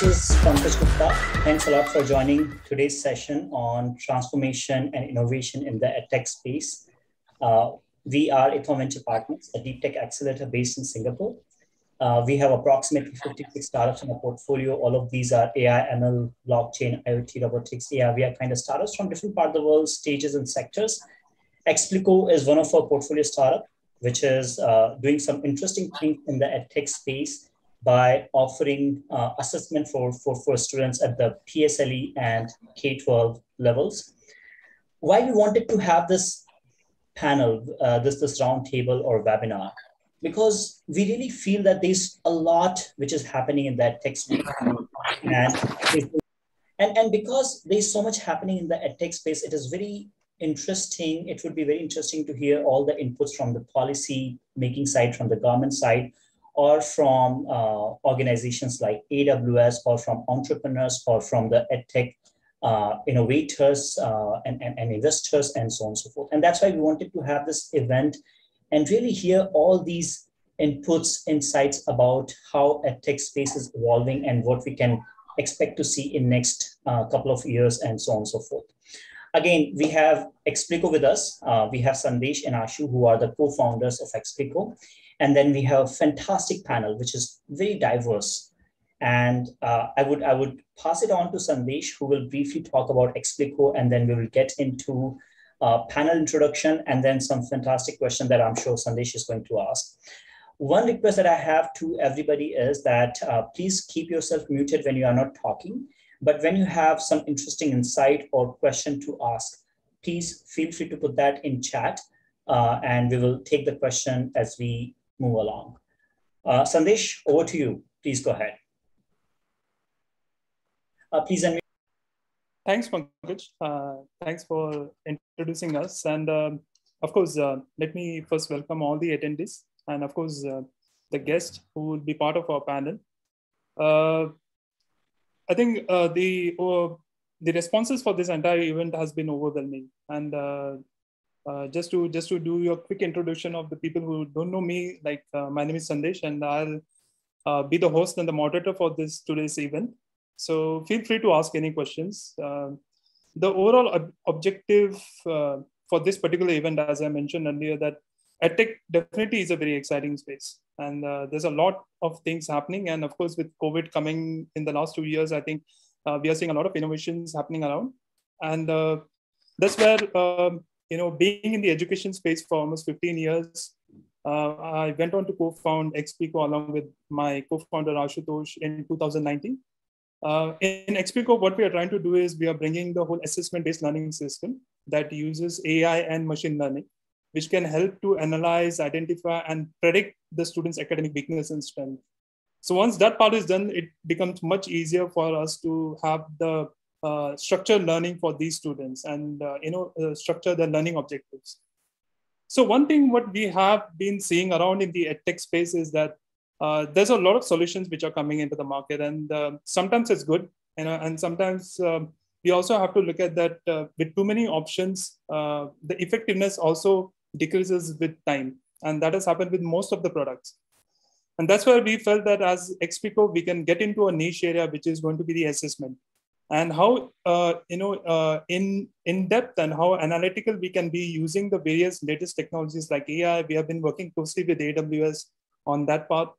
this is Pankaj Gupta. Thanks a lot for joining today's session on transformation and innovation in the edtech space. Uh, we are EthAum Venture Partners, a deep tech accelerator based in Singapore. Uh, we have approximately 56 startups in our portfolio. All of these are AI, ML, blockchain, IoT, robotics, AI. We are kind of startups from different parts of the world, stages and sectors. Explico is one of our portfolio startup, which is uh, doing some interesting things in the edtech space by offering uh, assessment for, for, for students at the PSLE and K-12 levels. Why we wanted to have this panel, uh, this, this roundtable or webinar, because we really feel that there's a lot which is happening in that text and, and and because there's so much happening in the edtech space it is very interesting. It would be very interesting to hear all the inputs from the policy making side from the government side or from uh, organizations like aws or from entrepreneurs or from the edtech uh, innovators uh, and, and, and investors and so on and so forth and that's why we wanted to have this event and really hear all these inputs, insights about how tech space is evolving and what we can expect to see in next uh, couple of years and so on and so forth. Again, we have Explico with us. Uh, we have Sandesh and Ashu, who are the co-founders of Explico. And then we have a fantastic panel, which is very diverse. And uh, I, would, I would pass it on to Sandesh, who will briefly talk about Explico, and then we will get into uh, panel introduction, and then some fantastic question that I'm sure Sandesh is going to ask. One request that I have to everybody is that uh, please keep yourself muted when you are not talking. But when you have some interesting insight or question to ask, please feel free to put that in chat uh, and we will take the question as we move along. Uh, Sandesh, over to you. Please go ahead. Uh, please unmute. Thanks, Pankaj. Uh, thanks for introducing us. And um, of course, uh, let me first welcome all the attendees and of course, uh, the guest who will be part of our panel. Uh, I think uh, the, the responses for this entire event has been overwhelming. And just, to, just to do your quick introduction of the people who don't know me, like my name is Sandesh and I'll be the host and the moderator for this today's event. So feel free to ask any questions. Uh, the overall ob objective uh, for this particular event, as I mentioned earlier, that edtech definitely is a very exciting space. And uh, there's a lot of things happening. And of course, with COVID coming in the last two years, I think uh, we are seeing a lot of innovations happening around. And uh, that's where, um, you know, being in the education space for almost 15 years, uh, I went on to co-found Explico along with my co-founder Ashutosh in 2019. Uh, in Explico, what we are trying to do is we are bringing the whole assessment-based learning system that uses AI and machine learning, which can help to analyze, identify, and predict the student's academic weakness and strength. So once that part is done, it becomes much easier for us to have the uh, structured learning for these students and uh, you know uh, structure the learning objectives. So one thing what we have been seeing around in the edtech space is that uh, there's a lot of solutions which are coming into the market, and uh, sometimes it's good, you know, and sometimes um, we also have to look at that uh, with too many options, the effectiveness also decreases with time, and that has happened with most of the products. And that's where we felt that as Explico, we can get into a niche area, which is going to be the assessment and how uh, you know uh, in in depth and how analytical we can be using the various latest technologies like AI. We have been working closely with AWS on that part,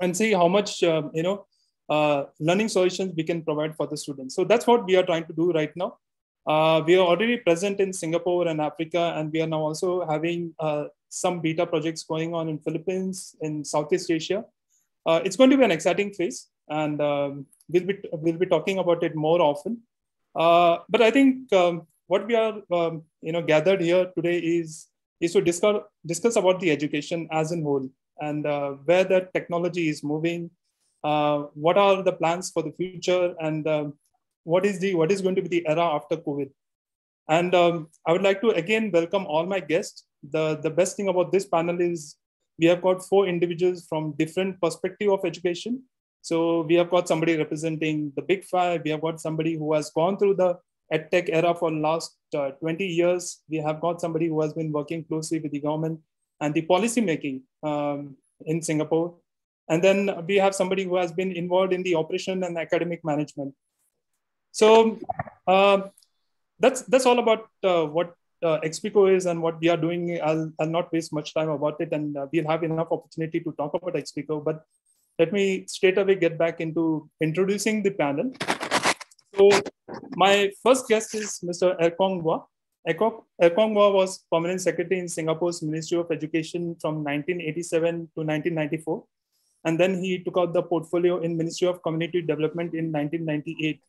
and see how much uh, you know uh, learning solutions we can provide for the students. So that's what we are trying to do right now. Uh, we are already present in Singapore and Africa, and we are now also having uh, some beta projects going on in Philippines, in Southeast Asia. Uh, it's going to be an exciting phase, and um, we'll be we'll be talking about it more often. Uh, but I think um, what we are um, you know gathered here today is is to discuss discuss about the education as a whole and uh, where the technology is moving, uh, what are the plans for the future, and um, what is the what is going to be the era after COVID. And um, I would like to again welcome all my guests. The, the best thing about this panel is we have got four individuals from different perspective of education. So we have got somebody representing the big five. We have got somebody who has gone through the edtech era for the last uh, 20 years. We have got somebody who has been working closely with the government and the policy making um, in Singapore. And then we have somebody who has been involved in the operation and academic management. So uh, that's that's all about uh, what uh, Explico is and what we are doing. I'll, I'll not waste much time about it, and uh, we'll have enough opportunity to talk about Explico. But let me straight away get back into introducing the panel. So my first guest is Mr. Erkong Hua. Erkong Hua was permanent secretary in Singapore's Ministry of Education from 1987 to 1994. And then he took out the portfolio in Ministry of Community Development in 1998,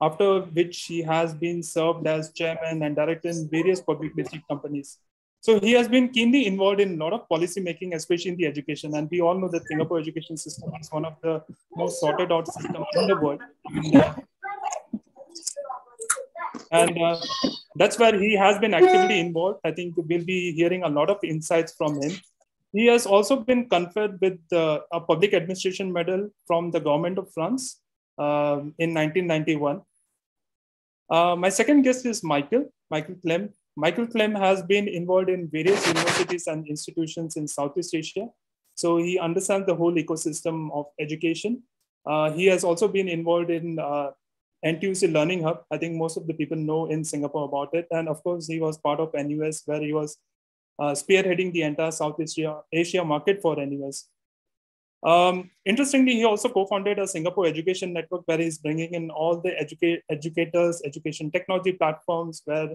after which he has been served as chairman and director in various public listed companies. So he has been keenly involved in a lot of policy making, especially in the education. And we all know that Singapore education system is one of the most sorted out systems in the world. And uh, that's where he has been actively involved. I think we'll be hearing a lot of insights from him. He has also been conferred with uh, a public administration medal from the government of France uh, in 1991. Uh, my second guest is Michael, Michael Klemm. Michael Klemm has been involved in various universities and institutions in Southeast Asia. So he understands the whole ecosystem of education. Uh, he has also been involved in uh, NTUC Learning Hub. I think most of the people know in Singapore about it. And of course, he was part of NUS where he was uh, spearheading the entire Southeast Asia, Asia market for NUS. Um, interestingly, he also co-founded a Singapore Education Network where he's bringing in all the educate, educators, education technology platforms where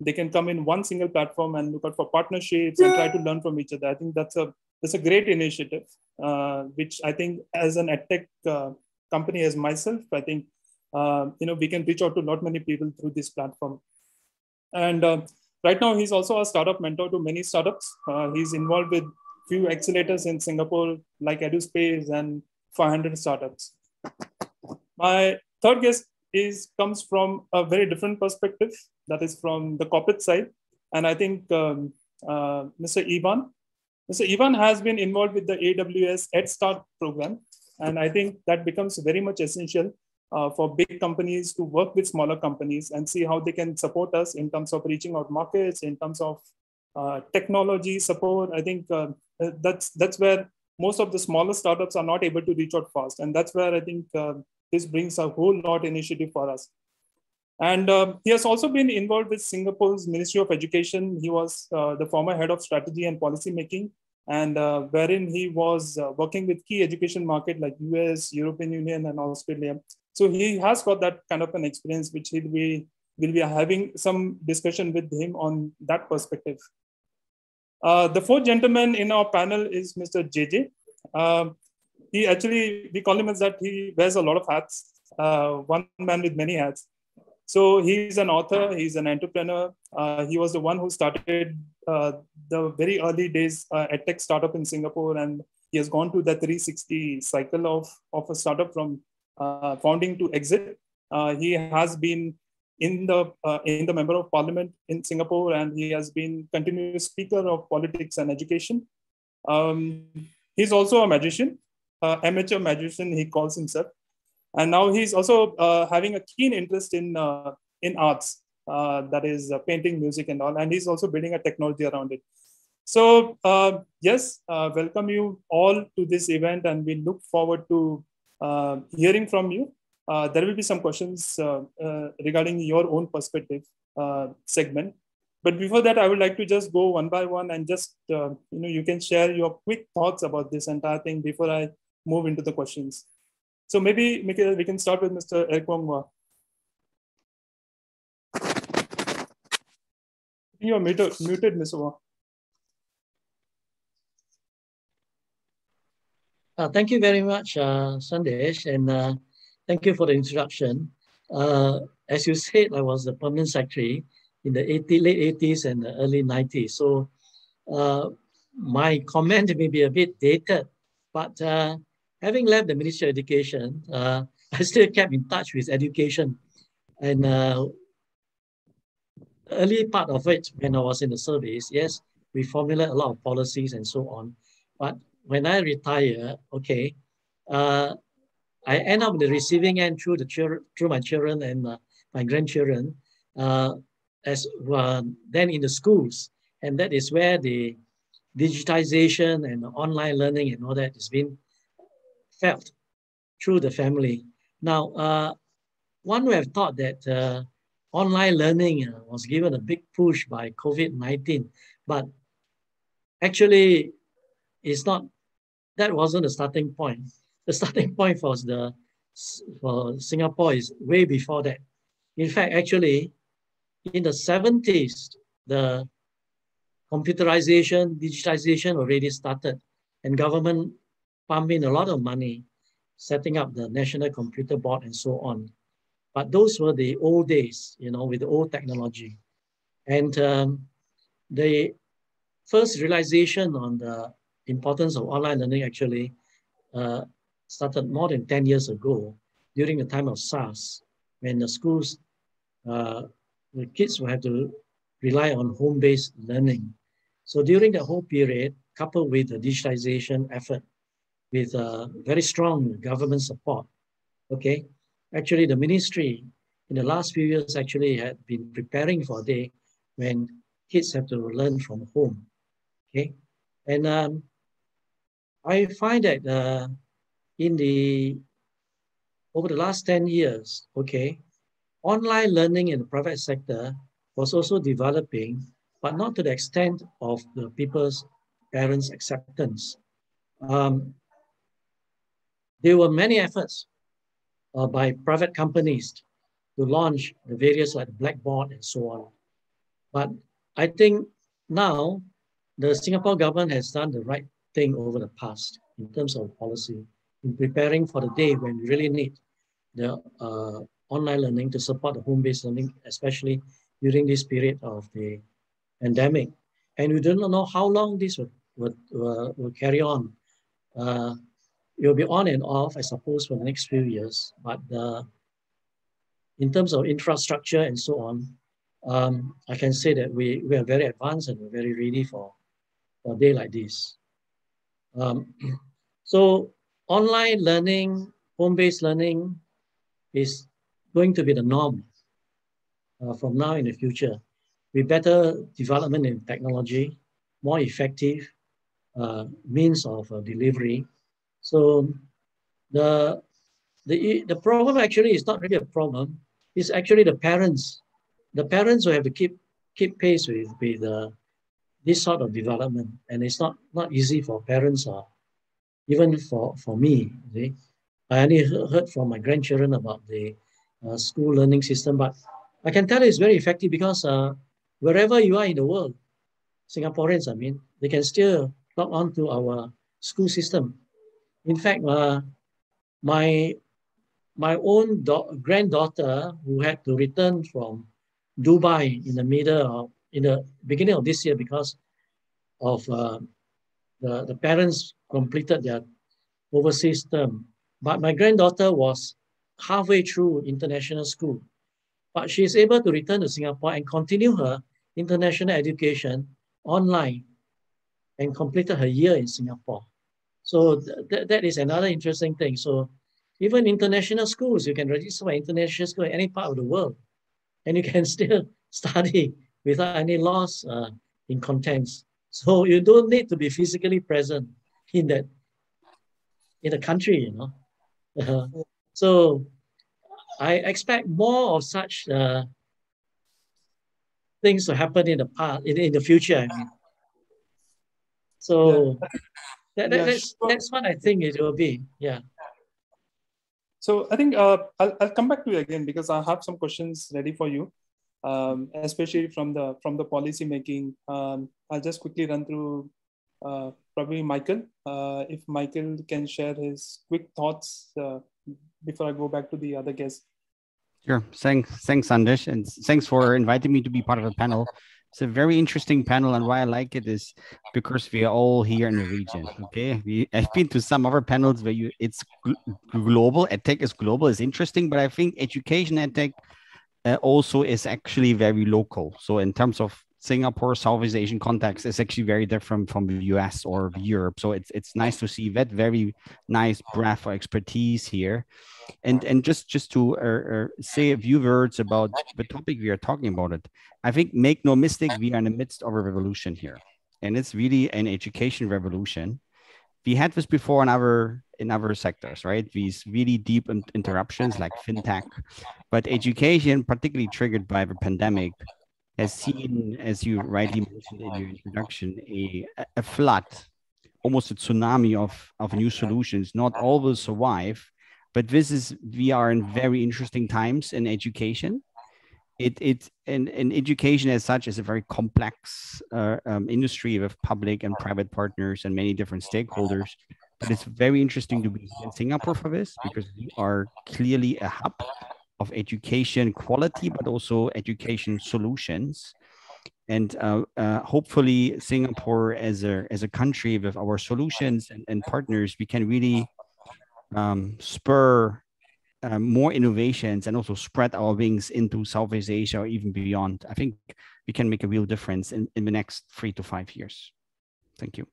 they can come in one single platform and look out for partnerships and try to learn from each other. I think that's a that's a great initiative, uh, which I think as an edtech uh, company as myself, I think uh, you know we can reach out to not many people through this platform. And uh, right now, he's also a startup mentor to many startups. Uh, he's involved with few accelerators in Singapore like EduSpaze and 500 startups. My third guest is comes from a very different perspective, that is from the corporate side. And I think um, uh, Mr. Ivan, Mr. Ivan has been involved with the AWS EdStart program. And I think that becomes very much essential uh, for big companies to work with smaller companies and see how they can support us in terms of reaching out markets, in terms of uh, technology support. I think uh, that's that's where most of the smaller startups are not able to reach out fast, and that's where I think uh, this brings a whole lot initiative for us. And uh, he has also been involved with Singapore's Ministry of Education. He was uh, the former head of strategy and policy making, and uh, wherein he was uh, working with key education market like US, European Union, and Australia. So he has got that kind of an experience, which he'll be will be having some discussion with him on that perspective. Uh, the fourth gentleman in our panel is Mr. JJ. Uh, he actually, we call him as that he wears a lot of hats, uh, one man with many hats. So he's an author, he's an entrepreneur. Uh, he was the one who started uh, the very early days uh, at tech startup in Singapore, and he has gone through the 360 cycle of, of a startup from uh, founding to exit. Uh, he has been in the uh, in the member of parliament in Singapore, and he has been continuous speaker of politics and education. Um, he's also a magician, uh, amateur magician. He calls himself, and now he's also uh, having a keen interest in uh, in arts, uh, that is uh, painting, music, and all. And he's also building a technology around it. So yes, welcome you all to this event, and we look forward to hearing from you. Uh, there will be some questions uh, uh, regarding your own perspective segment. But before that, I would like to just go one by one and just, you know, you can share your quick thoughts about this entire thing before I move into the questions. So maybe we can start with Mr. Erkong Hua. You're muted, muted Mr. Wah. Uh, thank you very much, uh, Sandesh. And uh, Thank you for the introduction. Uh, as you said, I was the permanent secretary in the 80, late 80s and the early 90s. So uh, my comment may be a bit dated, but uh, having left the Ministry of Education, uh, I still kept in touch with education. And uh, early part of it, when I was in the service, yes, we formulate a lot of policies and so on. But when I retire, okay, uh, I end up the receiving end through the children, through my children and uh, my grandchildren, uh, as uh, then in the schools, and that is where the digitization and online learning and all that has been felt through the family. Now, uh, one would have thought that uh, online learning uh, was given a big push by COVID-19, but actually it's not, that wasn't the starting point. The starting point for the for Singapore is way before that. In fact, actually, in the 70s, the computerization, digitization already started, and government pumped in a lot of money, setting up the National Computer Board and so on. But those were the old days, you know, with the old technology. And um, the first realization on the importance of online learning actually uh, started more than 10 years ago during the time of SARS, when the schools, uh, the kids will have to rely on home-based learning. So during the whole period, coupled with the digitization effort, with uh, very strong government support, okay, actually the ministry in the last few years actually had been preparing for a day when kids have to learn from home, okay? And um, I find that uh, in the, over the last 10 years, okay, online learning in the private sector was also developing, but not to the extent of the people's parents' acceptance. Um, there were many efforts uh, by private companies to launch the various like Blackboard and so on. But I think now the Singapore government has done the right thing over the past in terms of policy in preparing for the day when we really need the uh, online learning to support the home-based learning, especially during this period of the pandemic. And we do not know how long this would, uh, will carry on. Uh, it will be on and off, I suppose, for the next few years. But uh, in terms of infrastructure and so on, um, I can say that we, we are very advanced and we're very ready for, for a day like this. Um, so online learning, home-based learning is going to be the norm uh, from now in the future with better development in technology, more effective uh, means of uh, delivery. So the, the, the problem actually is not really a problem. It's actually the parents. The parents will have to keep, keep pace with, with uh, this sort of development. And it's not, not easy for parents or even for, for me. See? I only heard from my grandchildren about the uh, school learning system, but I can tell you it's very effective because uh, wherever you are in the world, Singaporeans, I mean, they can still log on to our school system. In fact, uh, my my own granddaughter who had to return from Dubai in the middle of, in the beginning of this year because of uh, the, the parents completed their overseas term. But my granddaughter was halfway through international school. But she is able to return to Singapore and continue her international education online and completed her year in Singapore. So th that is another interesting thing. So even international schools, you can register for international school in any part of the world, and you can still study without any loss uh, in contents. So you don't need to be physically present in that in the country, you know. Uh, so I expect more of such uh, things to happen in the past, in, in the future. I mean. So. That, that, yeah, that's, sure. that's what I think it will be. Yeah. So I think uh, I'll, I'll come back to you again because I have some questions ready for you, um, especially from the from the policy making. Um, I'll just quickly run through uh, probably Michael. Uh, if Michael can share his quick thoughts uh, before I go back to the other guests. Sure. Thanks, thanks, Sandesh, and thanks for inviting me to be part of the panel. It's a very interesting panel, and why I like it is because we are all here in the region. Okay, we, I've been to some other panels where you it's global. EdTech is global, is interesting, but I think education EdTech uh, also is actually very local. So in terms of Singapore, Southeast Asian context is actually very different from the US or Europe. So it's it's nice to see that very nice breadth of expertise here. And and just just to uh, uh, say a few words about the topic we are talking about it. I think make no mistake, we are in the midst of a revolution here, and it's really an education revolution. we had this before in our in other sectors, right? These really deep interruptions like fintech, but education, particularly triggered by the pandemic, has seen, as you rightly mentioned in your introduction, a, a flood, almost a tsunami of, of new solutions. Not all will survive, but this is we are in very interesting times in education. It it and, and education as such is a very complex uh, um, industry with public and private partners and many different stakeholders. But it's very interesting to be in singapore for this because we are clearly a hub of education quality but also education solutions and uh, uh, hopefully singapore as a as a country with our solutions and, and partners we can really um, spur uh, more innovations and also spread our wings into Southeast Asia or even beyond, I think we can make a real difference in, in the next three to five years. Thank you.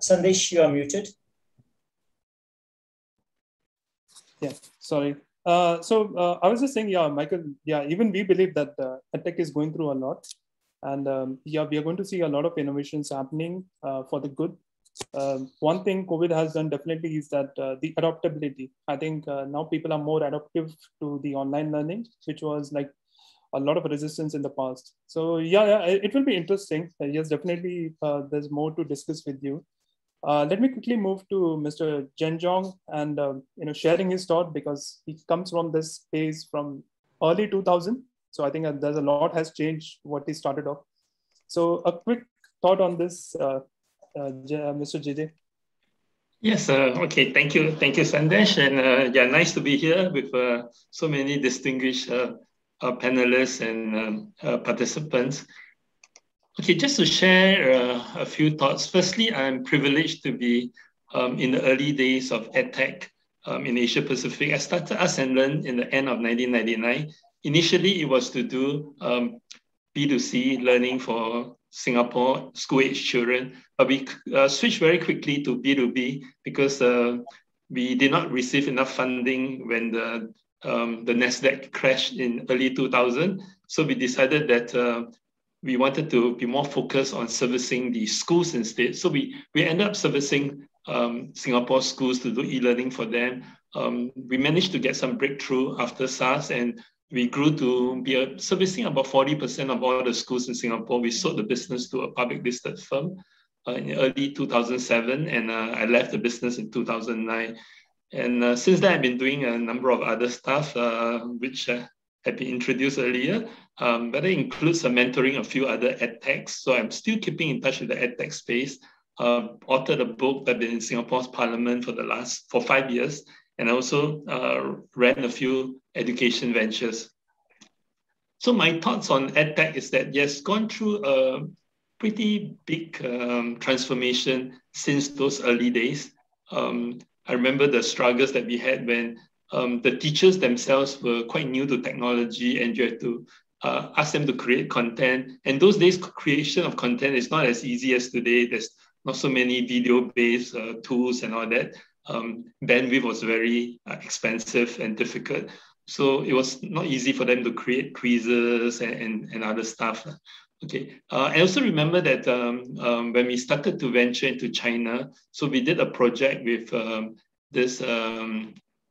Sandesh, you are muted. Yeah, sorry. Uh, so uh, I was just saying, yeah, Michael, yeah, even we believe that uh, tech is going through a lot. And um, yeah, we are going to see a lot of innovations happening uh, for the good. Um, one thing COVID has done definitely is that uh, the adaptability. I think uh, now people are more adaptive to the online learning, which was like a lot of resistance in the past. So yeah, yeah it will be interesting. Yes, definitely. There's more to discuss with you. Uh, let me quickly move to Mr. Jenn Jong and you know sharing his thought because he comes from this space from early 2000 so I think there's a lot has changed what he started off. So a quick thought on this, uh, uh, Mr. JJ. Yes, uh, okay, thank you. Thank you, Sandesh. And uh, yeah, nice to be here with uh, so many distinguished uh, uh, panelists and um, participants. Okay, just to share a few thoughts. Firstly, I'm privileged to be um, in the early days of EdTech um, in Asia Pacific. I started Asknlearn in the end of 1999 initially it was to do um, B2C learning for Singapore school age children, but we uh, switched very quickly to B2B because uh, we did not receive enough funding when the um, the Nasdaq crashed in early 2000. So we decided that uh, we wanted to be more focused on servicing the schools instead. So we we ended up servicing um, Singapore schools to do e-learning for them. Um, we managed to get some breakthrough after SARS, and we grew to be servicing about 40% of all the schools in Singapore. We sold the business to a public listed firm uh, in early 2007, and uh, I left the business in 2009. And uh, since then, I've been doing a number of other stuff, uh, which uh, had been introduced earlier, um, but it includes a mentoring a few other ed techs. So I'm still keeping in touch with the ed tech space. Uh, authored a book that been in Singapore's parliament for the last for five years, and I also uh, ran a few education ventures. So my thoughts on EdTech is that yes, gone through a pretty big um, transformation since those early days. Um, I remember the struggles that we had when um, the teachers themselves were quite new to technology and you had to uh, ask them to create content. And those days, creation of content is not as easy as today. There's not so many video-based uh, tools and all that um, bandwidth was very uh, expensive and difficult. So it was not easy for them to create quizzes and, and, and other stuff. Okay. Uh, I also remember that um, um, when we started to venture into China, so we did a project with um, this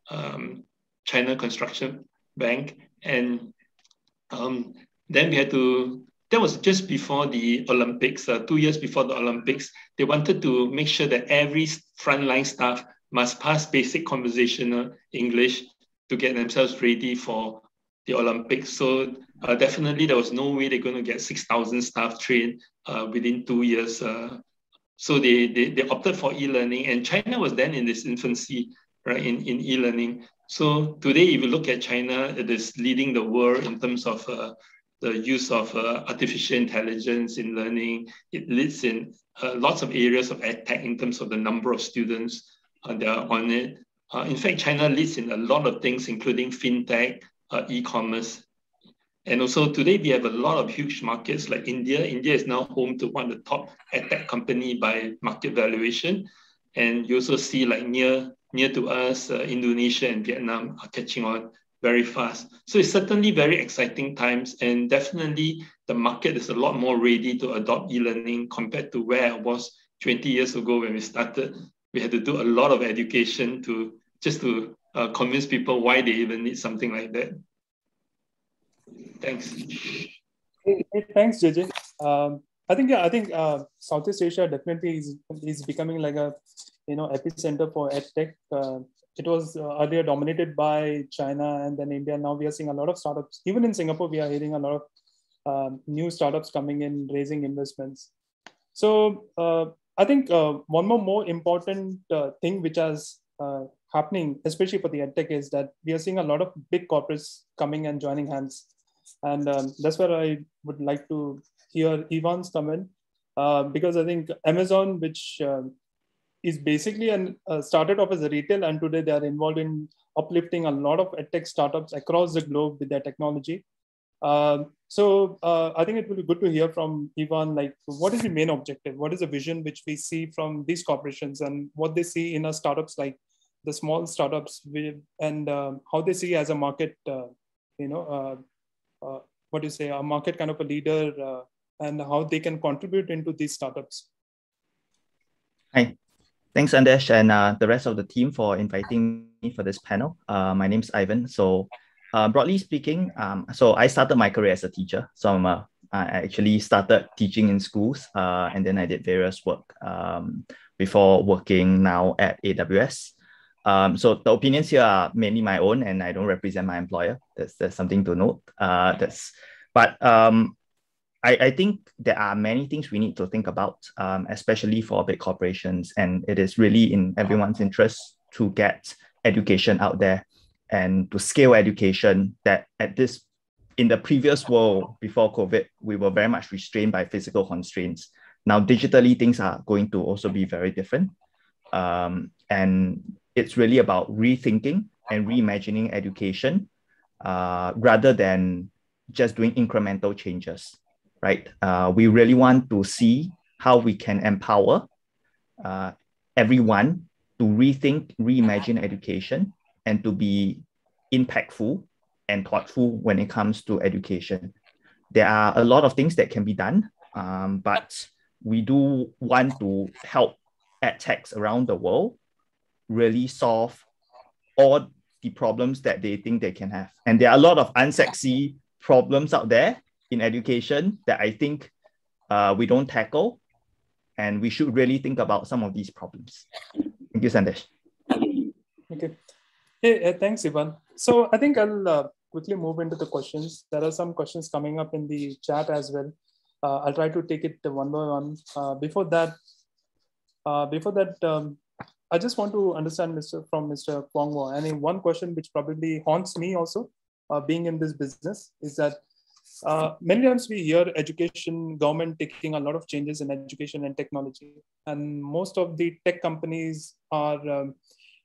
um, China Construction Bank, and um, then we had to. That was just before the Olympics, uh, two years before the Olympics. They wanted to make sure that every frontline staff must pass basic conversational English to get themselves ready for the Olympics. So uh, definitely there was no way they're going to get 6,000 staff trained uh, within two years. Uh, so they, they, they opted for e-learning and China was then in this infancy, right, in, in e-learning. So today, if you look at China, it is leading the world in terms of uh, the use of uh, artificial intelligence in learning. It leads in uh, lots of areas of tech in terms of the number of students uh, that are on it. Uh, in fact, China leads in a lot of things, including fintech, uh, e-commerce. And also today we have a lot of huge markets like India. India is now home to one of the top tech company by market valuation. And you also see like near, near to us, uh, Indonesia and Vietnam are catching on very fast. So it's certainly very exciting times, and definitely the market is a lot more ready to adopt e-learning compared to where I was 20 years ago when we started. We had to do a lot of education to just to uh, convince people why they even need something like that. Thanks. Hey, hey, thanks, JJ. Um, I think yeah, I think uh, Southeast Asia definitely is is becoming like a you know epicenter for edtech. Uh, it was uh, earlier dominated by China and then India. Now we are seeing a lot of startups. Even in Singapore, we are hearing a lot of um, new startups coming in, raising investments. So uh, I think uh, one more more important uh, thing which is happening, especially for the edtech, is that we are seeing a lot of big corporates coming and joining hands, and um, that's where I would like to hear Ivan's comment uh, because I think Amazon, which um, is basically an, uh, started off as a retail and today they are involved in uplifting a lot of edtech startups across the globe with their technology. Uh, so uh, I think it will be good to hear from Ivan, like what is the main objective? What is the vision which we see from these corporations and what they see in our startups, like the small startups with, and um, how they see as a market, uh, you know, uh, uh, what do you say, a market kind of a leader and how they can contribute into these startups. Hi, Thanks, Andesh, and uh, the rest of the team for inviting me for this panel. Uh, my is Ivan. So, uh, broadly speaking, um, so I started my career as a teacher. So I'm I actually started teaching in schools, uh, and then I did various work um, before working now at AWS. Um, so the opinions here are mainly my own, and I don't represent my employer. That's that's something to note. Uh, that's but um, I, I think there are many things we need to think about, um, especially for big corporations. And it is really in everyone's interest to get education out there and to scale education that at this in the previous world before COVID, we were very much restrained by physical constraints. Now, digitally, things are going to also be very different. Um, and it's really about rethinking and reimagining education uh, rather than just doing incremental changes right? Uh, we really want to see how we can empower uh, everyone to rethink, reimagine education, and to be impactful and thoughtful when it comes to education. There are a lot of things that can be done, um, but we do want to help edtechs around the world really solve all the problems that they think they can have. And there are a lot of unsexy problems out there in education that I think uh, we don't tackle, and we should really think about some of these problems. Thank you, Sandesh. Okay. Hey, thanks, Ivan. So I think I'll uh, quickly move into the questions. There are some questions coming up in the chat as well. Uh, I'll try to take it one by one. Uh, before that, uh, before that, um, I just want to understand Mr. from Mr. Kwong Wah. I mean, one question which probably haunts me also, uh, being in this business, is that uh, many times we hear education government taking a lot of changes in education and technology. And most of the tech companies are um,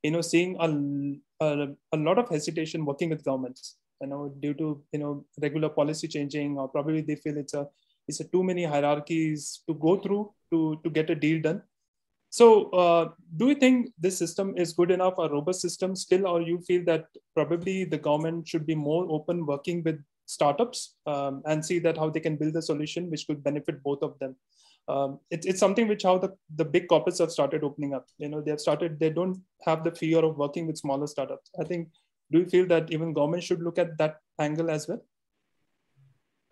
you know seeing a, a, a, lot of hesitation working with governments you know due to you know regular policy changing or probably they feel it's a it's a too many hierarchies to go through to to get a deal done. So uh, do you think this system is good enough a robust system still or you feel that probably the government should be more open working with startups um, and see that how they can build a solution which could benefit both of them. Um, it, it's something which how the, the big corporates have started opening up. You know, they have started, they don't have the fear of working with smaller startups. I think, do you feel that even government should look at that angle as well?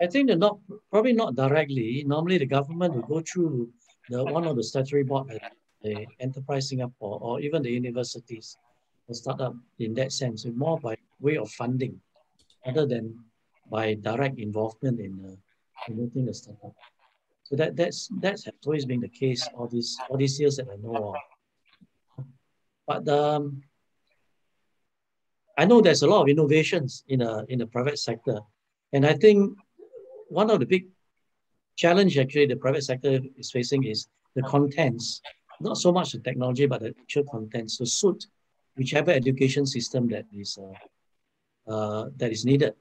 I think they're not, probably not directly. Normally the government will go through the one of the statutory board at the Enterprise Singapore or even the universities or startup in that sense, more by way of funding other than by direct involvement in uh, promoting the startup. So that that's that's always been the case all these all these years that I know of. But um, I know there's a lot of innovations in a in the private sector, and I think one of the big challenge actually the private sector is facing is the contents, not so much the technology, but the actual contents to suit whichever education system that is uh, uh, that is needed.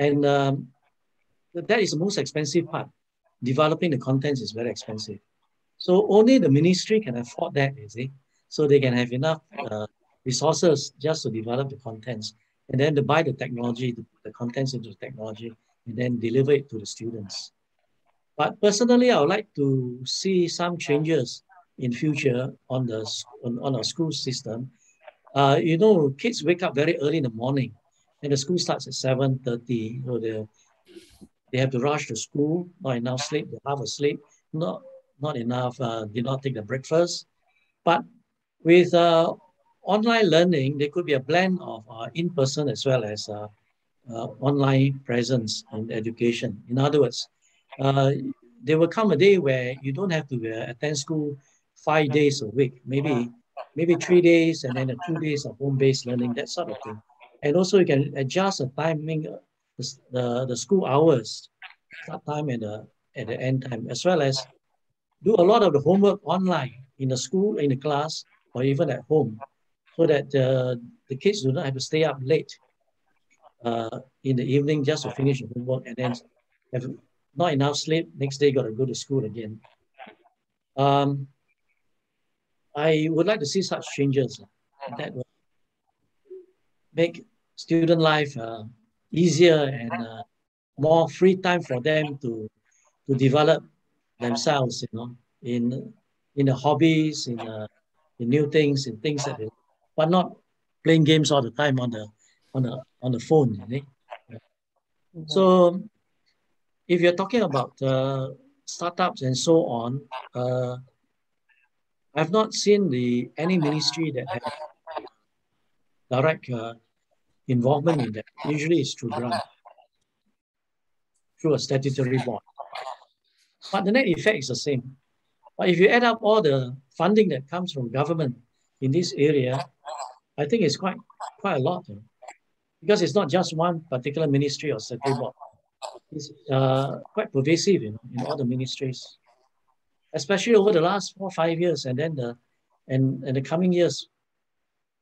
And um, that is the most expensive part. Developing the contents is very expensive. So only the ministry can afford that, you see. So they can have enough uh, resources just to develop the contents. and then to buy the technology, the, the contents into the technology, and then deliver it to the students. But personally, I would like to see some changes in future on the on, on our school system. Uh, you know, kids wake up very early in the morning, and the school starts at seven thirty. So they they have to rush to school. Not enough sleep. They half asleep. Not not enough. Uh, did not take the breakfast. But with uh, online learning, there could be a blend of uh, in-person as well as uh, uh, online presence and education. In other words, uh, there will come a day where you don't have to uh, attend school five days a week, maybe maybe three days and then two days of home-based learning, that sort of thing. And also you can adjust the timing, uh, the, the, school hours, start time and the, at the end time, as well as do a lot of the homework online in the school, in the class, or even at home, so that uh, the kids do not have to stay up late uh, in the evening just to finish the homework and then have not enough sleep. Next day, got to go to school again. Um, I would like to see such changes that make student life uh, easier and uh, more free time for them to to develop themselves, you know, in in the hobbies, in uh, in new things, in things that, they, but not playing games all the time on the on the on the phone. You know? Mm-hmm. So, if you're talking about uh, startups and so on, uh, I've not seen the any ministry that has direct uh, involvement in that. Usually, it's through grant, through a statutory board. But the net effect is the same. But if you add up all the funding that comes from government in this area, I think it's quite quite a lot. Because it's not just one particular ministry or statutory board. It's uh, quite pervasive, you know, in all the ministries, especially over the last four five years, and then the and, and the coming years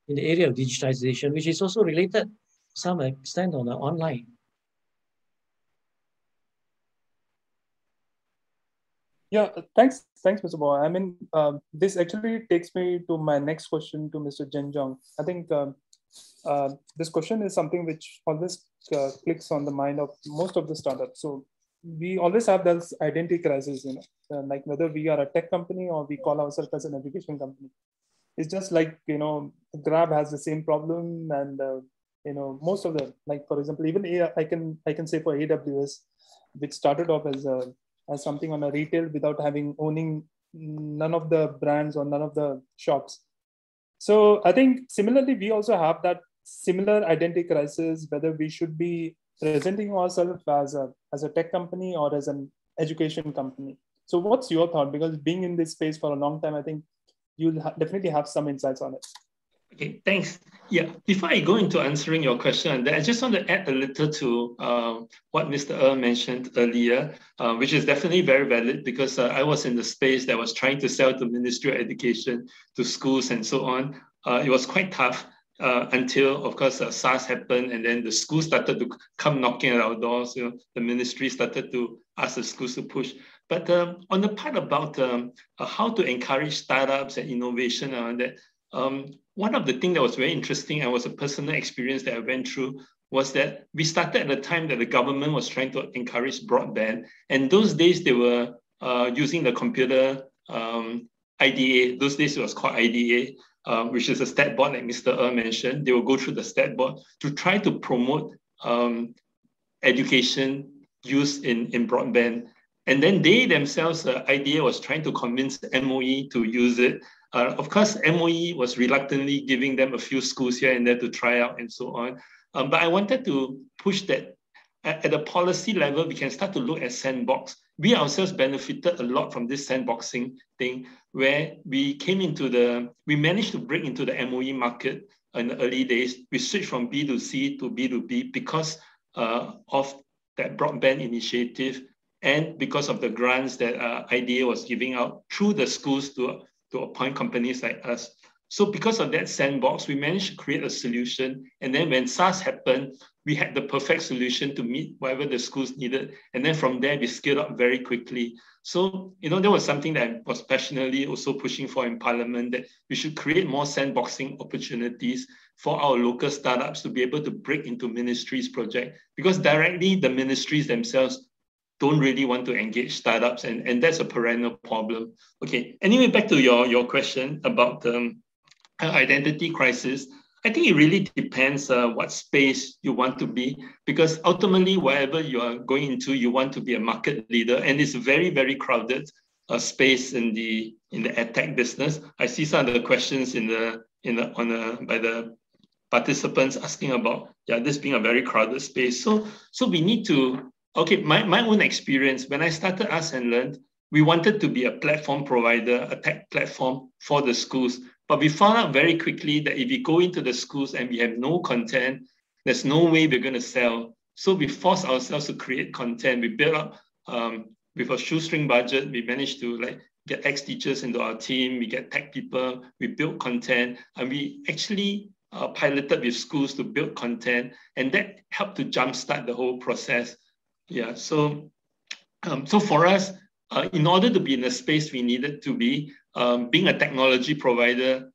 in the area of digitization, which is also related to some extent on the online. Yeah, thanks, thanks, Mr. Boy. I mean, um, this actually takes me to my next question to Mr. Jenn Jong. I think um, uh, this question is something which always uh, clicks on the mind of most of the startups. So we always have this identity crisis, you know, uh, like whether we are a tech company or we call ourselves as an education company. It's just like you know, Grab has the same problem, and uh, you know, most of the like, for example, even I can I can say for AWS, which started off as a as something on a retail without having owning none of the brands or none of the shops. So I think similarly, we also have that similar identity crisis, whether we should be presenting ourselves as a, as a tech company or as an education company. So what's your thought? Because being in this space for a long time, I think you'll ha- definitely have some insights on it. Okay, thanks. Yeah, before I go into answering your question, I just want to add a little to uh, what Mr. Earl mentioned earlier, uh, which is definitely very valid because uh, I was in the space that was trying to sell to Ministry of Education, to schools and so on. Uh, it was quite tough uh, until, of course, uh, SARS happened and then the schools started to come knocking at our doors. You know, the ministry started to ask the schools to push. But um, on the part about um, how to encourage startups and innovation, that um, one of the things that was very interesting and was a personal experience that I went through was that we started at the time that the government was trying to encourage broadband. And those days they were uh, using the computer um, IDA. Those days it was called IDA, um, which is a stat board like Mr. Er mentioned. They will go through the stat board to try to promote um, education use in, in broadband. And then they themselves, the uh, IDA was trying to convince MOE to use it. Uh, of course, MOE was reluctantly giving them a few schools here and there to try out and so on. Um, but I wanted to push that at, at a policy level, we can start to look at sandbox. We ourselves benefited a lot from this sandboxing thing, where we came into the, we managed to break into the MOE market in the early days. We switched from B to C to B to B because uh, of that broadband initiative and because of the grants that uh, IDA was giving out through the schools to to appoint companies like us. So because of that sandbox, we managed to create a solution. And then when SARS happened, we had the perfect solution to meet whatever the schools needed. And then from there, we scaled up very quickly. So, you know, that was something that I was passionately also pushing for in Parliament, that we should create more sandboxing opportunities for our local startups to be able to break into ministries project. Because directly, the ministries themselves don't really want to engage startups, and, and that's a perennial problem. Okay, anyway, back to your, your question about um, identity crisis. I think it really depends uh, what space you want to be, because ultimately, wherever you are going into, you want to be a market leader, and it's very, very crowded uh, space in the in the edtech business. I see some of the questions in the in the on the by the participants asking about yeah this being a very crowded space. So so we need to okay my my own experience when I started Asknlearn, we wanted to be a platform provider, a tech platform for the schools. But we found out very quickly that if we go into the schools and we have no content, there's no way we're going to sell. So we force ourselves to create content. We build up um, with a shoestring budget. We managed to like get ex teachers into our team. We get tech people. We build content, and we actually uh, piloted with schools to build content, and that helped to jumpstart the whole process. Yeah. So, um, so for us, uh, in order to be in the space we needed to be, um, being a technology provider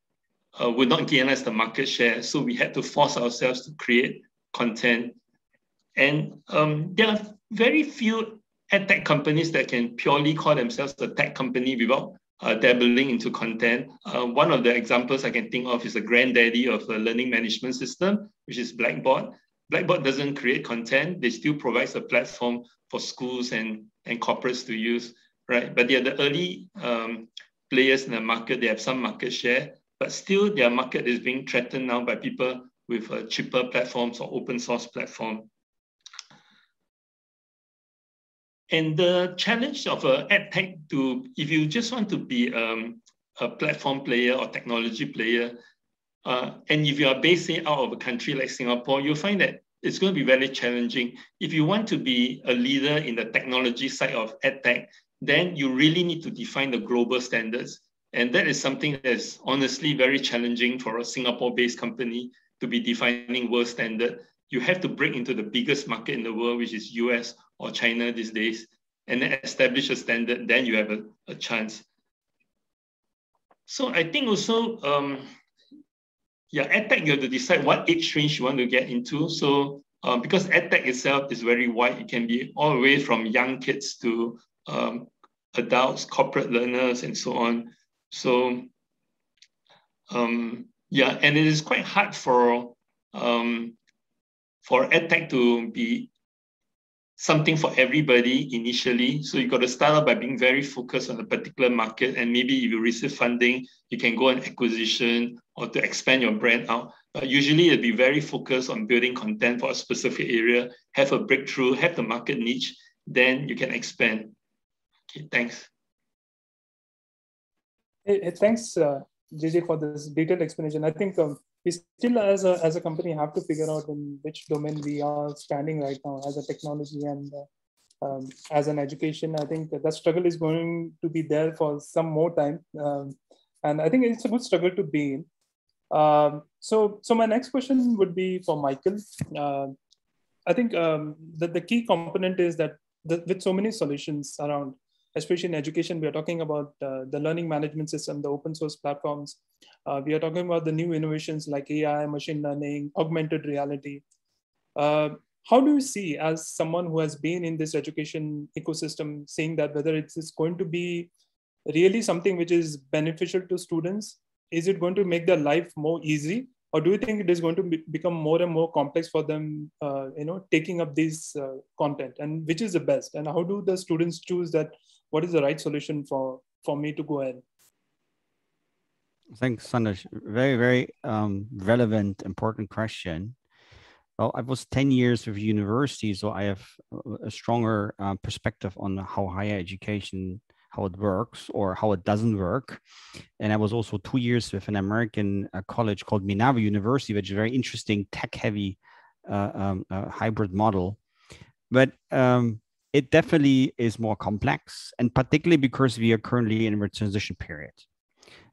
uh, would not gain us the market share. So we had to force ourselves to create content. And um, there are very few ed tech companies that can purely call themselves a tech company without uh, dabbling into content. Uh, one of the examples I can think of is the granddaddy of the learning management system, which is Blackboard. Blackboard doesn't create content. They still provides a platform for schools and, and corporates to use, right? But they're the early um, players in the market, they have some market share, but still their market is being threatened now by people with uh, cheaper platforms or open source platform. And the challenge of a ed tech to, if you just want to be um, a platform player or technology player, uh, and if you are based out of a country like Singapore, you'll find that it's going to be very challenging. If you want to be a leader in the technology side of edtech, then you really need to define the global standards. And that is something that's honestly very challenging for a Singapore-based company to be defining world standard. You have to break into the biggest market in the world, which is US or China these days, and then establish a standard, then you have a, a chance. So I think also, um, yeah, EdTech, you have to decide what age range you want to get into. So uh, because EdTech itself is very wide, it can be all the way from young kids to um, adults, corporate learners, and so on. So um, yeah, and it is quite hard for um, for edtech to be something for everybody initially. So you got to start out by being very focused on a particular market, and maybe if you receive funding, you can go on acquisition or to expand your brand out. But usually, it'll be very focused on building content for a specific area, have a breakthrough, have the market niche, then you can expand. Okay, thanks. Hey, thanks, uh, JJ, for this detailed explanation. I think um, we still, as a as a company, have to figure out in which domain we are standing right now as a technology and uh, um, as an education. I think that, that struggle is going to be there for some more time, um, and I think it's a good struggle to be in. Um, so, so my next question would be for Michael. Uh, I think um, that the key component is that the, with so many solutions around especially in education, we are talking about uh, the learning management system, the open source platforms. Uh, we are talking about the new innovations like AI, machine learning, augmented reality. Uh, how do you see, as someone who has been in this education ecosystem, saying that whether it's going to be really something which is beneficial to students? Is it going to make their life more easy? Or do you think it is going to be, become more and more complex for them, uh, you know, taking up this uh, content? And which is the best? And how do the students choose that what is the right solution for for me to go ahead? Thanks sandesh very very um, relevant important question. Well i was 10 years with university so i have a stronger uh, perspective on how higher education how it works or how it doesn't work. And i was also two years with an american uh, college called minerva university which is a very interesting tech heavy uh, um, uh, hybrid model. But um, it definitely is more complex, and particularly because we are currently in a transition period.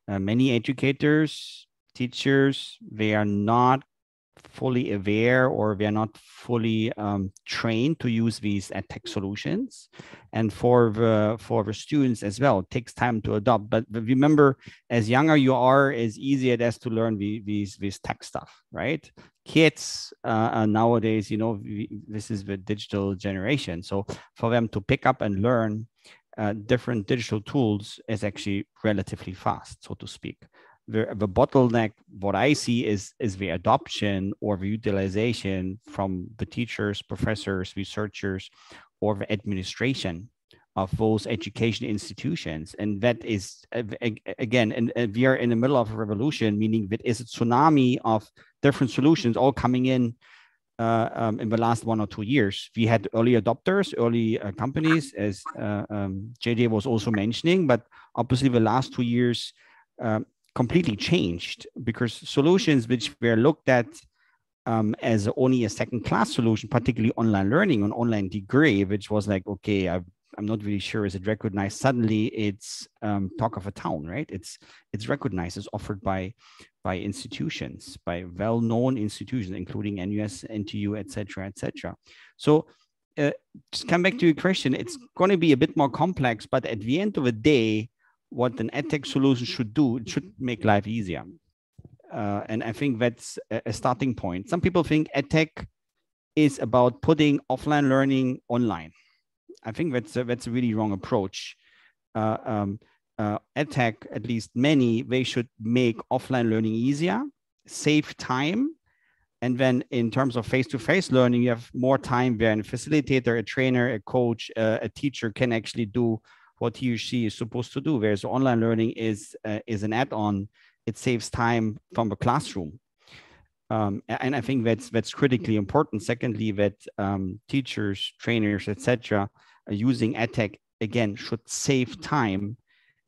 Uh, many educators teachers they are not fully aware or we are not fully um, trained to use these tech solutions. And for the for the students as well it takes time to adopt. But, remember as younger you are as easier it is to learn the, these these tech stuff right? Kids uh, uh, nowadays you know this is the digital generation. So for them to pick up and learn uh, different digital tools is actually relatively fast so to speak the, the bottleneck what i see is is the adoption or the utilization from the teachers professors researchers or the administration of those education institutions and that is again and we are in the middle of a revolution meaning that is a tsunami of different solutions all coming in uh, um, in the last one or two years. We had early adopters, early uh, companies, as uh, um, JJ was also mentioning, but obviously the last two years um, completely changed because solutions which were looked at um, as only a second class solution, particularly online learning on online degree, which was like, okay, I, am not really sure is it recognized. Suddenly it's um, talk of a town, right? It's it's recognized, it's offered by by institutions, by well-known institutions, including NUS, NTU, etc., etc. So uh, just come back to your question. It's going to be a bit more complex, but at the end of the day, what an edtech solution should do, it should make life easier. Uh, and I think that's a, starting point. Some people think edtech is about putting offline learning online. I think that's a, that's a really wrong approach. Uh, um, uh, edtech, at least many, they should make offline learning easier, save time, and then in terms of face-to-face learning, you have more time where a facilitator, a trainer, a coach, uh, a teacher can actually do what he or she is supposed to do. Whereas online learning is uh, is an add-on. It saves time from the classroom. Um, and I think that's that's critically important. Secondly, that um, teachers, trainers, etc., using edtech again should save time,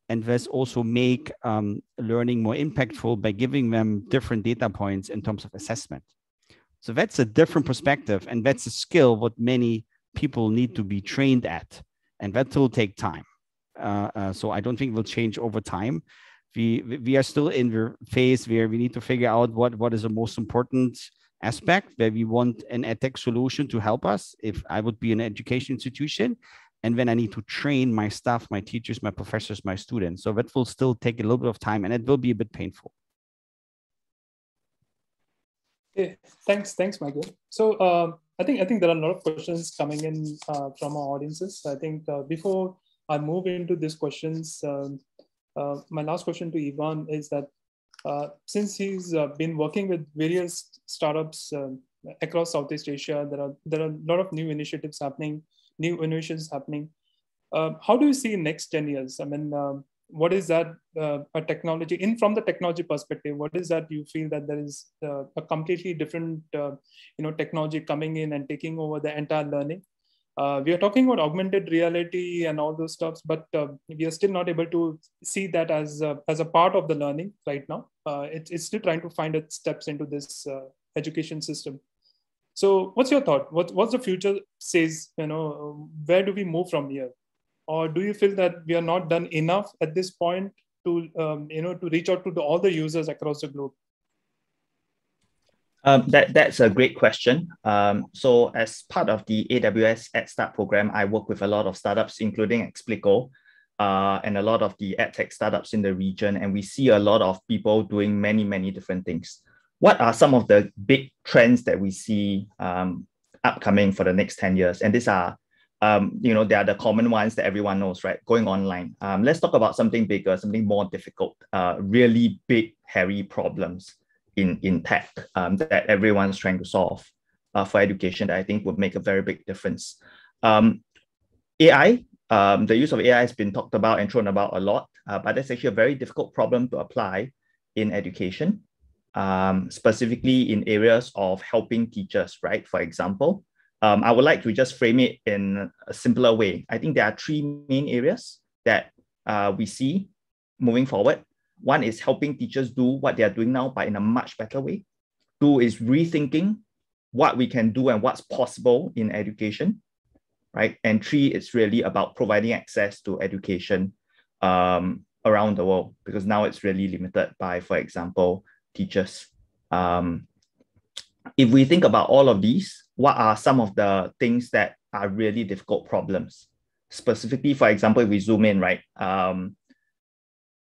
and thus also make um, learning more impactful by giving them different data points in terms of assessment. So that's a different perspective, and that's a skill what many people need to be trained at, and that will take time. Uh, uh, so I don't think will change over time. We we are still in the phase where we need to figure out what what is the most important aspect where we want an edtech solution to help us. If I would be an education institution, and then I need to train my staff, my teachers, my professors, my students. So that will still take a little bit of time, and it will be a bit painful. Okay, thanks, thanks, Michael. So uh, I think I think there are a lot of questions coming in uh, from our audiences. I think uh, before I move into these questions. Um, uh, my last question to Ivan is that uh, since he's uh, been working with various startups um, across Southeast Asia, there are there are a lot of new initiatives happening, new innovations happening. Um, how do you see next ten years? I mean, um, what is that uh, a technology in from the technology perspective? What is that you feel that there is uh, a completely different uh, you know technology coming in and taking over the entire learning? Uh, we are talking about augmented reality and all those stuffs, but uh, we are still not able to see that as a, as a part of the learning right now. Uh, it, it's still trying to find its steps into this uh, education system. So, what's your thought? What what's the future says? You know, where do we move from here, or do you feel that we are not done enough at this point to um, you know to reach out to the, all the users across the globe? Um, that, that's a great question. Um, so as part of the AWS EdStart program, I work with a lot of startups, including Explico, uh, and a lot of the edtech startups in the region. And we see a lot of people doing many, many different things. What are some of the big trends that we see um, upcoming for the next 10 years? And these are, um, you know, they are the common ones that everyone knows, right? Going online. Um, let's talk about something bigger, something more difficult, uh, really big, hairy problems in, in tech um, that everyone's trying to solve uh, for education that I think would make a very big difference. Um, AI, um, the use of AI has been talked about and thrown about a lot, uh, but that's actually a very difficult problem to apply in education, um, specifically in areas of helping teachers, right? For example, um, I would like to just frame it in a simpler way. I think there are three main areas that uh, we see moving forward. One is helping teachers do what they are doing now, but in a much better way. Two is rethinking what we can do and what's possible in education, right? And three, it's really about providing access to education um, around the world because now it's really limited by, for example, teachers. Um, if we think about all of these, what are some of the things that are really difficult problems? Specifically, for example, if we zoom in, right, um,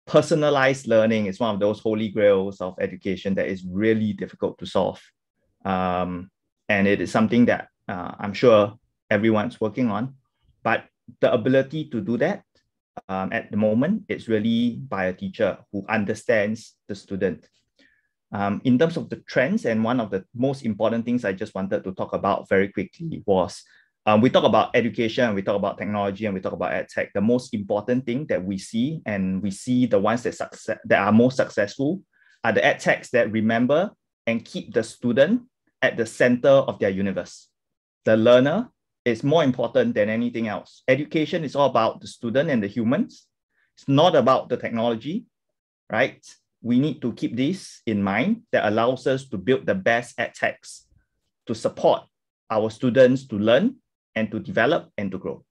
personalized learning is one of those holy grails of education that is really difficult to solve. Um, and it is something that uh, I'm sure everyone's working on. But the ability to do that um, at the moment, it's really by a teacher who understands the student. Um, in terms of the trends, and one of the most important things I just wanted to talk about very quickly was um, we talk about education, we talk about technology, and we talk about ed tech. The most important thing that we see, and we see the ones that success that are most successful, are the ed techs that remember and keep the student at the center of their universe. The learner is more important than anything else. Education is all about the student and the humans. It's not about the technology, right? We need to keep this in mind that allows us to build the best ed techs to support our students to learn and to develop and to grow.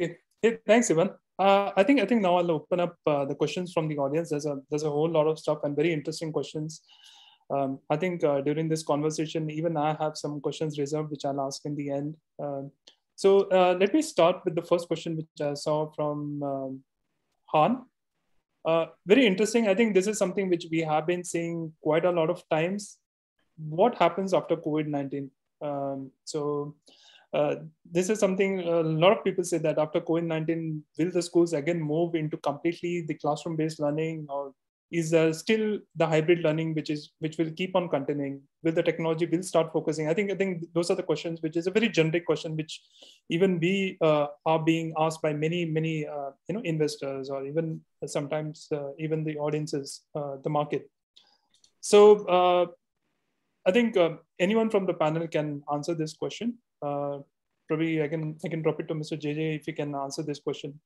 Okay. Thanks, Ivan. Uh, I think I think now I'll open up uh, the questions from the audience. There's a there's a whole lot of stuff and very interesting questions. Um, I think uh, during this conversation, even I have some questions reserved, which I'll ask in the end. Um, so uh, let me start with the first question, which I saw from um, Han. Uh, very interesting. I think this is something which we have been seeing quite a lot of times what happens after COVID-19? Um, so uh, this is something a lot of people say that after COVID-19, will the schools again move into completely the classroom-based learning or is there still the hybrid learning which is which will keep on continuing? Will the technology will start focusing? I think i think those are the questions which is a very generic question which even we uh, are being asked by many many uh, you know investors or even sometimes uh, even the audiences uh, the market. So uh, I think uh, anyone from the panel can answer this question. Uh, probably I can I can drop it to Mr. JJ if he can answer this question.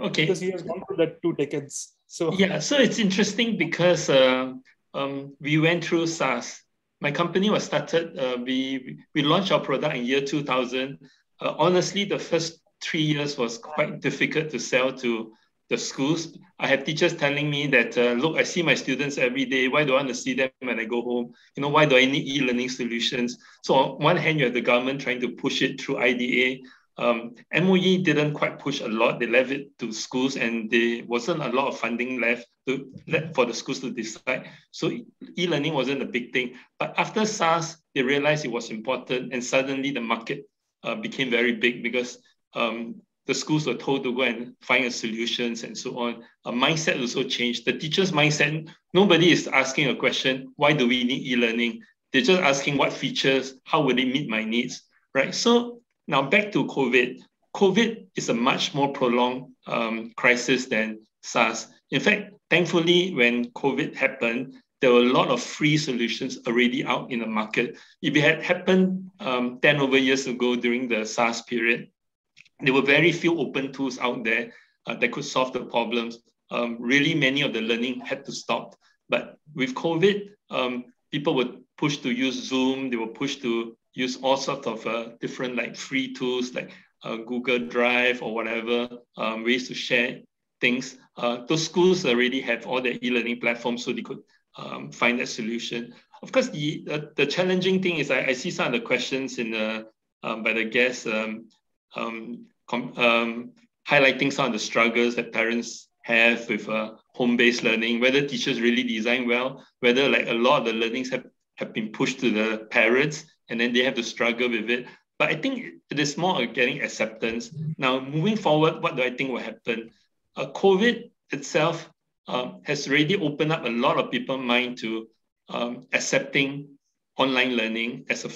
Okay. Because he has gone through that two decades. So yeah, so it's interesting because uh, um, we went through SARS. My company was started. Uh, we we launched our product in year 2000. Uh, honestly, the first three years was quite difficult to sell to the schools. I have teachers telling me that, uh, look, I see my students every day. Why do I want to see them when I go home? You know, why do I need e-learning solutions? So on one hand, you have the government trying to push it through IDA. Um, MOE didn't quite push a lot. They left it to schools and there wasn't a lot of funding left to, for the schools to decide. So e-learning wasn't a big thing. But after SARS, they realized it was important and suddenly the market uh, became very big because um, the schools were told to go and find solutions and so on. A mindset also changed. The teacher's mindset, nobody is asking a question, why do we need e-learning? They're just asking what features, how would it meet my needs, right? So now back to COVID. COVID is a much more prolonged um, crisis than SARS. In fact, thankfully, when COVID happened, there were a lot of free solutions already out in the market. If it had happened um, 10 over years ago during the SARS period, there were very few open tools out there uh, that could solve the problems. Um, really, many of the learning had to stop. But with COVID, um, people were pushed to use Zoom. They were pushed to use all sorts of uh, different like free tools like uh, Google Drive or whatever, um, ways to share things. Uh, those schools already have all their e-learning platforms, so they could um, find that solution. Of course, the, the challenging thing is I, I, see some of the questions in the, um, by the guests. Um, um, highlighting some of the struggles that parents have with uh, home-based learning, whether teachers really design well, whether like a lot of the learnings have, have been pushed to the parents and then they have to struggle with it. But I think it is more getting acceptance. Now, moving forward, what do I think will happen? Uh, COVID itself um, has really opened up a lot of people's mind to um, accepting online learning as a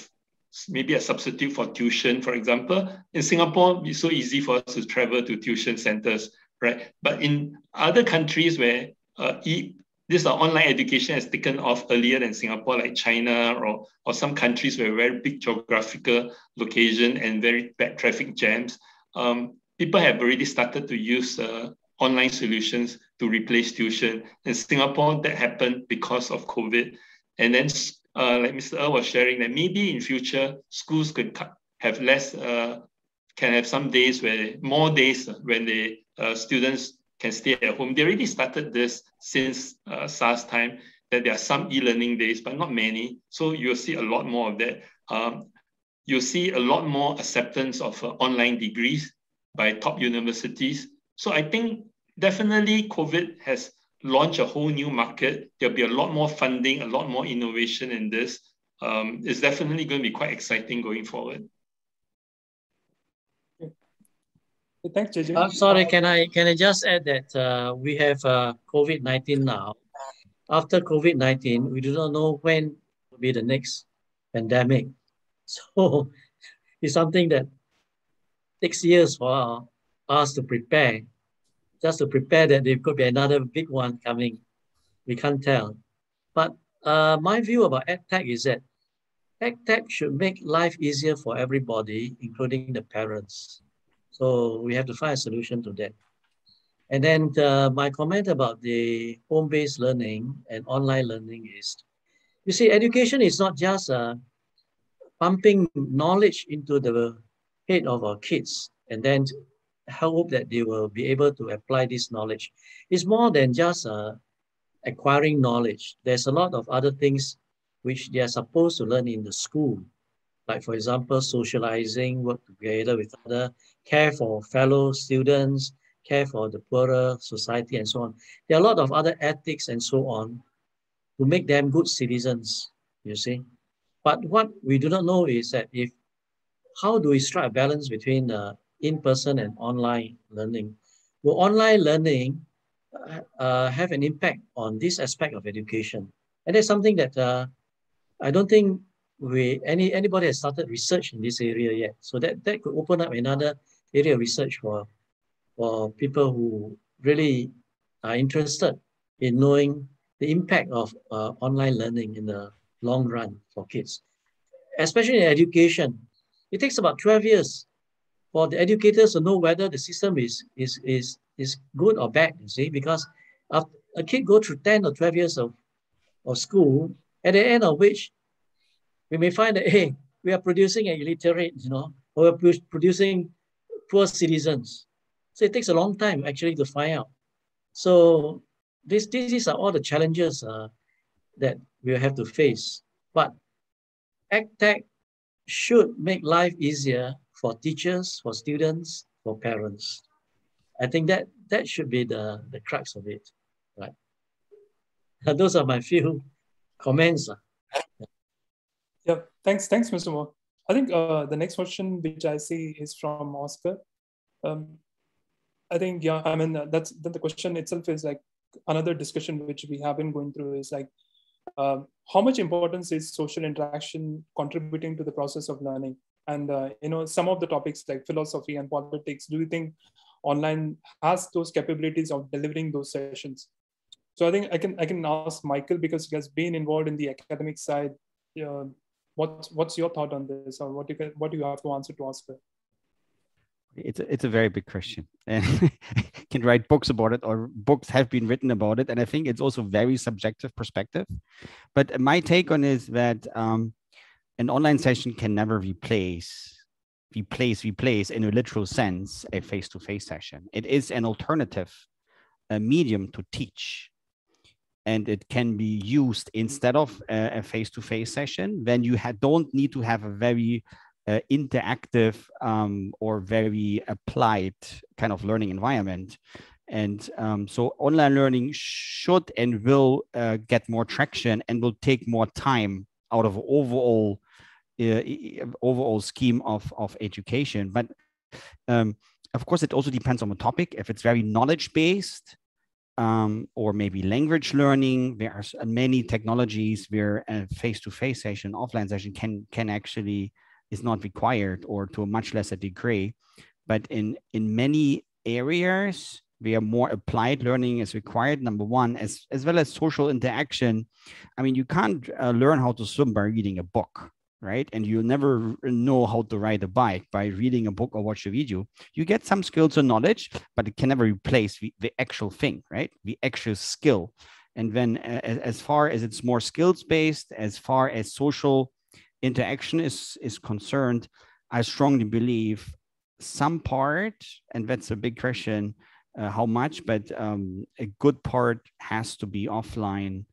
maybe a substitute for tuition, for example. In Singapore, it's so easy for us to travel to tuition centers, right? But in other countries where uh, e- this uh, online education has taken off earlier than Singapore, like China or, or some countries where very big geographical location and very bad traffic jams, um, people have already started to use uh, online solutions to replace tuition. In Singapore, that happened because of COVID. And then uh, like Mr. Earl was sharing, that maybe in future schools could have less, uh, can have some days where more days when the uh, students can stay at home. They already started this since uh, SARS time, that there are some e-learning days, but not many. So you'll see a lot more of that. Um, you'll see a lot more acceptance of uh, online degrees by top universities. So I think definitely COVID has launched a whole new market. There'll be a lot more funding, a lot more innovation in this. Um, it's definitely going to be quite exciting going forward. Thanks, JJ. I'm sorry, can I can I just add that uh, we have uh, COVID-19 now. After COVID-19, we do not know when will be the next pandemic. So it's something that takes years for us to prepare, just to prepare that there could be another big one coming. We can't tell. But uh, my view about EdTech is that EdTech should make life easier for everybody, including the parents. So we have to find a solution to that. And then uh, my comment about the home-based learning and online learning is, you see, education is not just uh, pumping knowledge into the head of our kids and then hope that they will be able to apply this knowledge. It's more than just uh, acquiring knowledge. There's a lot of other things which they are supposed to learn in the school. Like for example, socializing, work together with other care for fellow students, care for the poorer society, and so on. There are a lot of other ethics and so on to make them good citizens, you see. But what we do not know is that if, how do we strike a balance between uh, in-person and online learning? Will online learning uh, have an impact on this aspect of education? And that's something that uh, I don't think we any anybody has started research in this area yet. So that, that could open up another area of research for, for people who really are interested in knowing the impact of uh, online learning in the long run for kids, especially in education. It takes about 12 years for the educators to know whether the system is, is, is, is good or bad, you see, because after a kid go through 10 or 12 years of, of school, at the end of which we may find that, hey, we are producing an illiterate, you know, or we're producing poor citizens. So it takes a long time actually to find out. So this, these are all the challenges uh, that we have to face. But EdTech should make life easier for teachers, for students, for parents. I think that that should be the, the crux of it, right? And those are my few comments. Yeah, thanks, thanks, Mr. Moore. I think uh, the next question which I see is from Oscar. Um, I think yeah, I mean that's then the question itself is like another discussion which we have been going through is like uh, how much importance is social interaction contributing to the process of learning? And uh, you know some of the topics like philosophy and politics. Do you think online has those capabilities of delivering those sessions? So I think I can I can ask Michael because he has been involved in the academic side. Uh, what's what's your thought on this, or what you what do you have to answer to Oscar? It's a, it's a very big question, and can write books about it, or books have been written about it, and I think it's also very subjective perspective. But my take on is that um, an online session can never replace replace replace in a literal sense a face-to-face session. It is an alternative a medium to teach and it can be used instead of a, face-to-face session when you don't need to have a very uh, interactive um, or very applied kind of learning environment. And um, so online learning should and will uh, get more traction and will take more time out of overall overall scheme of, of education. But um, of course, it also depends on the topic. If it's very knowledge based, um, or maybe language learning. There are many technologies where a face-to-face session, offline session can can actually is not required or to a much lesser degree. But in in many areas where more applied learning is required, number one, as as well as social interaction. I mean, you can't uh, learn how to swim by reading a book right? And you'll never know how to ride a bike by reading a book or watch a video. You get some skills or knowledge, but it can never replace the, the actual thing, right? The actual skill. And then, as far as it's more skills based, as far as social interaction is, is concerned, I strongly believe some part, and that's a big question, uh, how much, but um, a good part has to be offline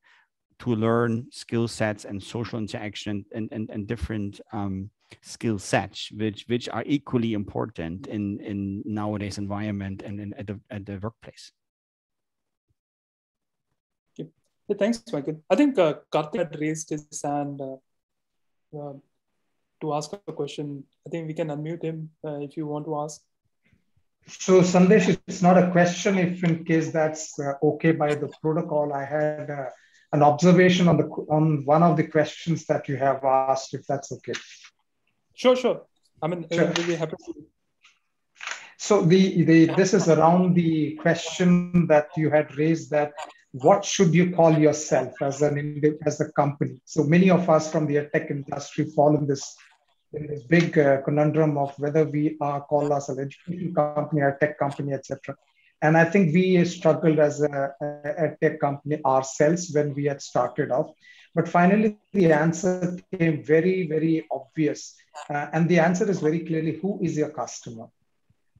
to learn skill sets and social interaction and, and, and different um, skill sets, which which are equally important in in nowadays environment and in, at the at the workplace. Okay. Thanks, Michael. I think uh, Karthik had raised his hand uh, uh, to ask a question. I think we can unmute him uh, if you want to ask. So Sandesh, it's not a question. If in case that's uh, okay by the protocol, I had uh, an observation on the on one of the questions that you have asked. If that's okay. Sure, sure. I mean, sure. really happy. So the, the this is around the question that you had raised that what should you call yourself as an as a company? So many of us from the tech industry fall in this in this big uh, conundrum of whether we are call ourselves an education company or tech company, etc. And I think we struggled as a, a, tech company ourselves when we had started off. But finally, the answer came very, very obvious. Uh, and the answer is very clearly who is your customer?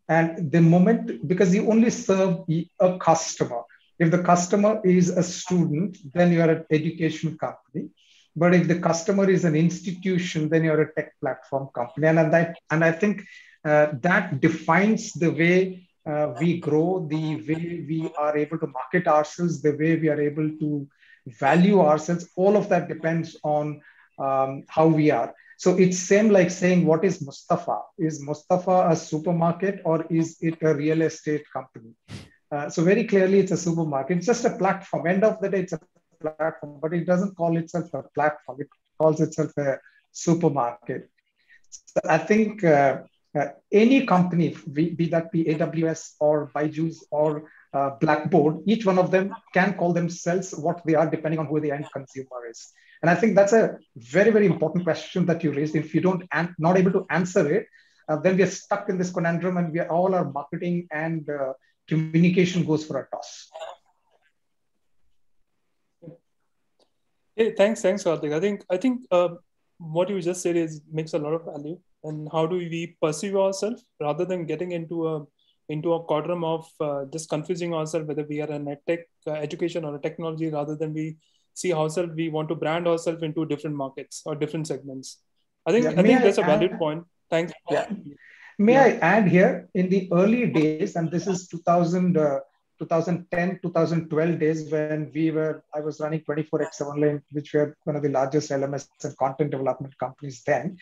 And the moment, because you only serve a customer. If the customer is a student, then you are an education company. But if the customer is an institution, then you're a tech platform company. And, and, that, and I think uh, that defines the way uh, we grow, the way we are able to market ourselves, the way we are able to value ourselves. All of that depends on um, how we are. So it's same like saying, what is Mustafa? Is Mustafa a supermarket or is it a real estate company? Uh, so very clearly, it's a supermarket. It's just a platform. End of the day, it's a platform, but it doesn't call itself a platform. It calls itself a supermarket. So I think uh, uh, any company, be, that be AWS or Byju's or uh, Blackboard, each one of them can call themselves what they are depending on who the end consumer is. And I think that's a very, very important question that you raised. If you don't, an- not able to answer it, uh, then we are stuck in this conundrum and we are all our marketing and uh, communication goes for a toss. Hey, thanks, thanks, Karthik. I think I think uh, what you just said is makes a lot of value. And how do we perceive ourselves rather than getting into a into a quadrant of uh, just confusing ourselves whether we are a tech uh, education or a technology rather than we see ourselves we want to brand ourselves into different markets or different segments. I think yeah, I think I that's a valid add, point. Thanks. Yeah. May yeah. I add here in the early days, and this is 2000. Uh, 2010 2012 days when we were i was running 24x7 lane which were one of the largest lms and content development companies then.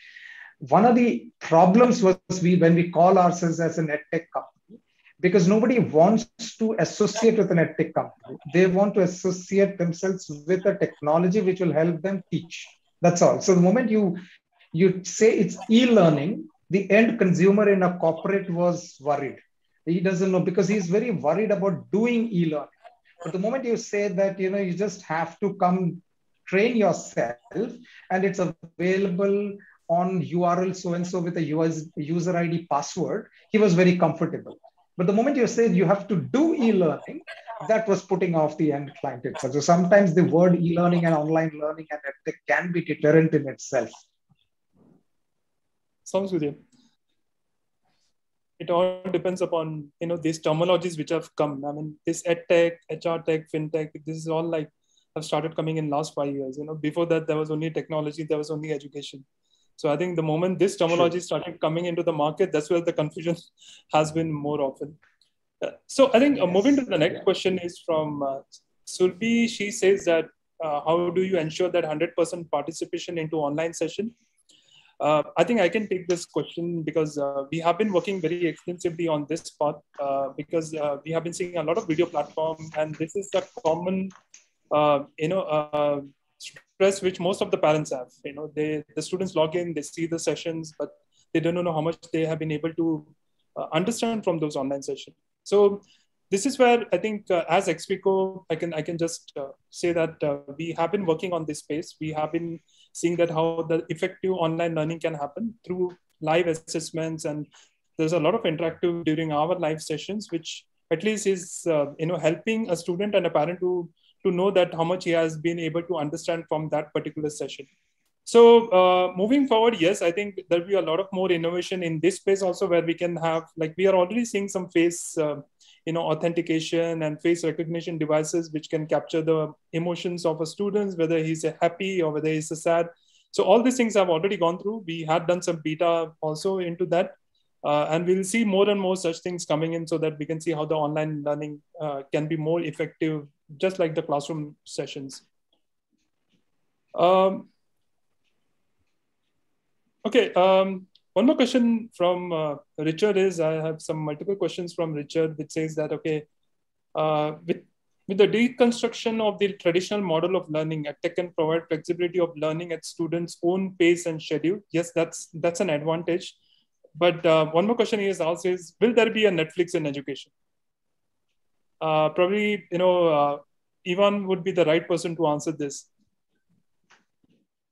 One of the problems was we when we call ourselves as an edtech company because nobody wants to associate with an edtech company. They want to associate themselves with a technology which will help them teach. That's all. So the moment you you say it's e-learning the end consumer in a corporate was worried he doesn't know because he's very worried about doing e-learning. But the moment you say that, you know, you just have to come train yourself and it's available on URL so and so with a US, user ID password, he was very comfortable. But the moment you said you have to do e-learning, that was putting off the end client itself. So sometimes the word e-learning and online learning and can be deterrent in itself. Sounds good it all depends upon you know these terminologies which have come. I mean, this edtech, HR tech, fintech. This is all like have started coming in last five years. You know, before that there was only technology, there was only education. So I think the moment this terminology sure. started coming into the market, that's where the confusion has been more often. Uh, so I think uh, moving to the next question is from uh, Sulbi. She says that uh, how do you ensure that 100% participation into online session uh, I think I can take this question because uh, we have been working very extensively on this part uh, because uh, we have been seeing a lot of video platform and this is the common, uh, you know, uh, stress which most of the parents have. You know, they the students log in, they see the sessions, but they don't know how much they have been able to understand from those online sessions. So this is where I think as Explico, I can I can just say that we have been working on this space. We have been seeing that how the effective online learning can happen through live assessments. And there's a lot of interactive during our live sessions which at least is uh, you know helping a student and a parent to to know that how much he has been able to understand from that particular session. So uh, moving forward yes i think there'll be a lot of more innovation in this space also where we can have like we are already seeing some face uh, you know authentication and face recognition devices which can capture the emotions of a student whether he's happy or whether he's a sad. So all these things i've already gone through. We had done some beta also into that. Uh, and we'll see more and more such things coming in so that we can see how the online learning uh, can be more effective just like the classroom sessions. Um, okay um, one more question from uh, Richard is I have some multiple questions from Richard, which says that okay, uh, with with the deconstruction of the traditional model of learning, EdTech can provide flexibility of learning at students' own pace and schedule. Yes, that's that's an advantage. But uh, one more question has asked is, will there be a Netflix in education? Uh, probably, you know, uh, Ivan would be the right person to answer this.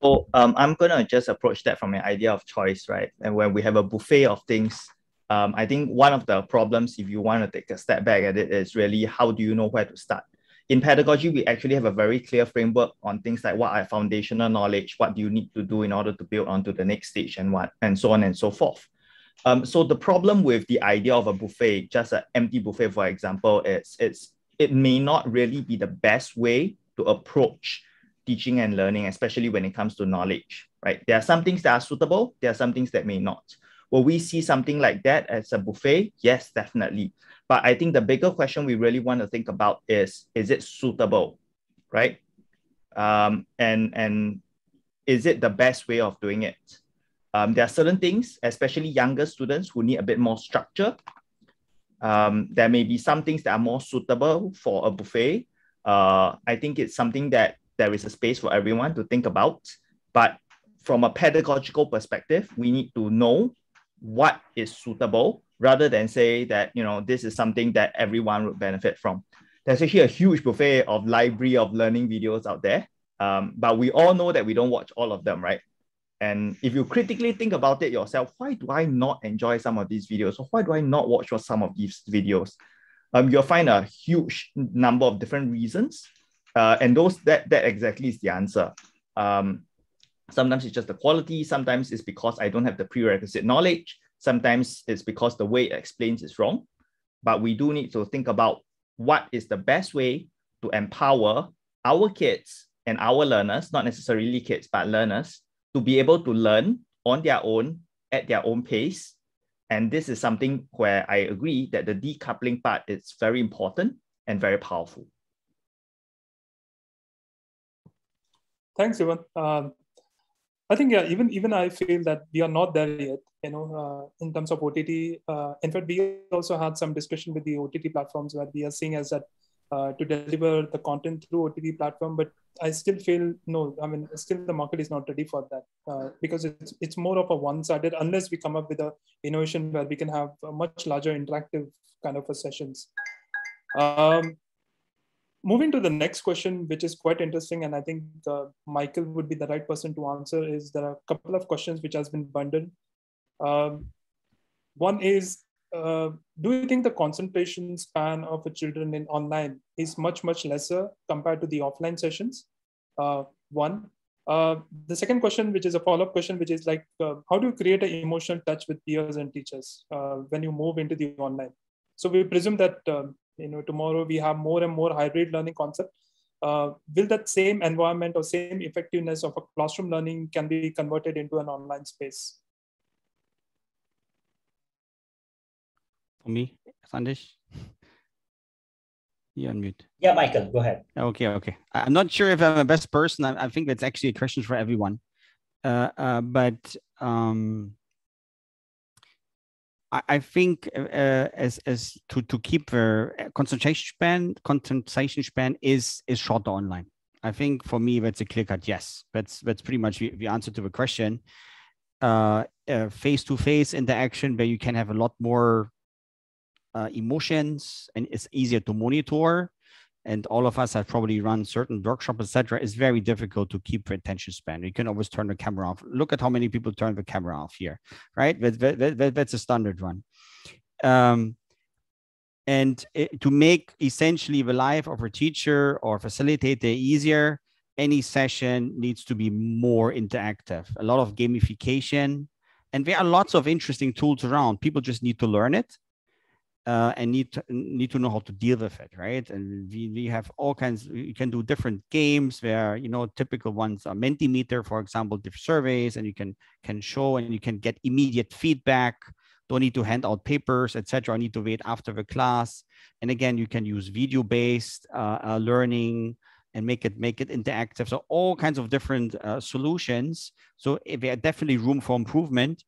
So um, I'm gonna just approach that from an idea of choice, right? And when we have a buffet of things, um, I think one of the problems, if you want to take a step back at it, is really how do you know where to start? In pedagogy, we actually have a very clear framework on things like what are foundational knowledge, what do you need to do in order to build onto the next stage, and what, and so on and so forth. Um, so the problem with the idea of a buffet, just an empty buffet, for example, is it's it may not really be the best way to approach teaching and learning, especially when it comes to knowledge, right? There are some things that are suitable, there are some things that may not. Will we see something like that as a buffet? Yes, definitely. But I think the bigger question we really want to think about is, is it suitable, right? Um, and, and is it the best way of doing it? Um, there are certain things, especially younger students who need a bit more structure. Um, there may be some things that are more suitable for a buffet. Uh, I think it's something that there is a space for everyone to think about. But from a pedagogical perspective, we need to know what is suitable rather than say that, you know, this is something that everyone would benefit from. There's actually a huge buffet of library of learning videos out there. Um, but we all know that we don't watch all of them, right? And if you critically think about it yourself, why do I not enjoy some of these videos? Or why do I not watch some of these videos? Um, you'll find a huge number of different reasons. Uh, and those that that exactly is the answer. Um, sometimes it's just the quality. Sometimes it's because I don't have the prerequisite knowledge. Sometimes it's because the way it explains is wrong. But we do need to think about what is the best way to empower our kids and our learners, not necessarily kids, but learners, to be able to learn on their own at their own pace. And this is something where I agree that the decoupling part is very important and very powerful. Thanks, Ivan. Um, I think yeah, even even I feel that we are not there yet. You know, uh, in terms of OTT. Uh, in fact, we also had some discussion with the OTT platforms where we are seeing as that uh, to deliver the content through OTT platform. But I still feel no. I mean, still the market is not ready for that uh, because it's it's more of a one-sided unless we come up with a innovation where we can have a much larger interactive kind of a sessions. Um, moving to the next question, which is quite interesting, and I think uh, Michael would be the right person to answer, is there are a couple of questions which has been bundled. Um, one is, uh, do you think the concentration span of children in online is much, much lesser compared to the offline sessions? Uh, one. Uh, the second question, which is a follow-up question, which is like, uh, how do you create an emotional touch with peers and teachers uh, when you move into the online? So we presume that um, you know tomorrow we have more and more hybrid learning concept. Uh, will that same environment or same effectiveness of a classroom learning can be converted into an online space? For me sandesh? You unmute. Yeah michael go ahead. Okay okay. I'm not sure if i'm the best person. I, I think that's actually a question for everyone. Uh, uh, but um, I think uh, as as to to keep the concentration span concentration span is is shorter online. I think for me that's a clear cut yes. That's that's pretty much the, the answer to the question. Face to face interaction where you can have a lot more uh, emotions and it's easier to monitor and all of us have probably run certain workshops, etc., it's very difficult to keep attention span. You can always turn the camera off. Look at how many people turn the camera off here, right? That, that, that, that's a standard one. Um, and it, to make essentially the life of a teacher or facilitator easier, any session needs to be more interactive. A lot of gamification, and there are lots of interesting tools around. People just need to learn it uh, and need to, need to know how to deal with it, right? And we, we have all kinds. You can do different games where you know typical ones are Mentimeter, for example, different surveys, and you can can show and you can get immediate feedback. Don't need to hand out papers, etc. I need to wait after the class. And again, you can use video-based uh, uh, learning and make it make it interactive. So all kinds of different uh, solutions. So there are definitely room for improvement,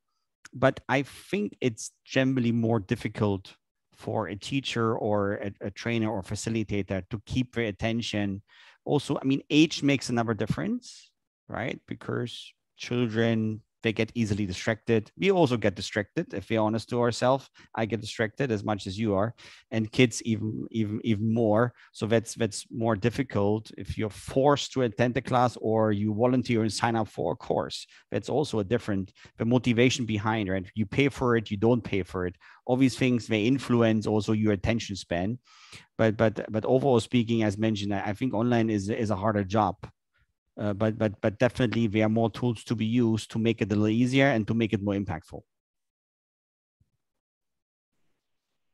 but I think it's generally more difficult for a teacher or a, a, trainer or facilitator to keep their attention. Also, I mean, age makes another difference, right? Because children they get easily distracted. We also get distracted if we're honest to ourselves. I get distracted as much as you are, and kids even even even more. So that's that's more difficult if you're forced to attend the class or you volunteer and sign up for a course. That's also a different the motivation behind right. You pay for it, you don't pay for it. All these things may influence also your attention span. But but but overall speaking, as mentioned, I think online is is a harder job uh, but but but definitely there are more tools to be used to make it a little easier and to make it more impactful.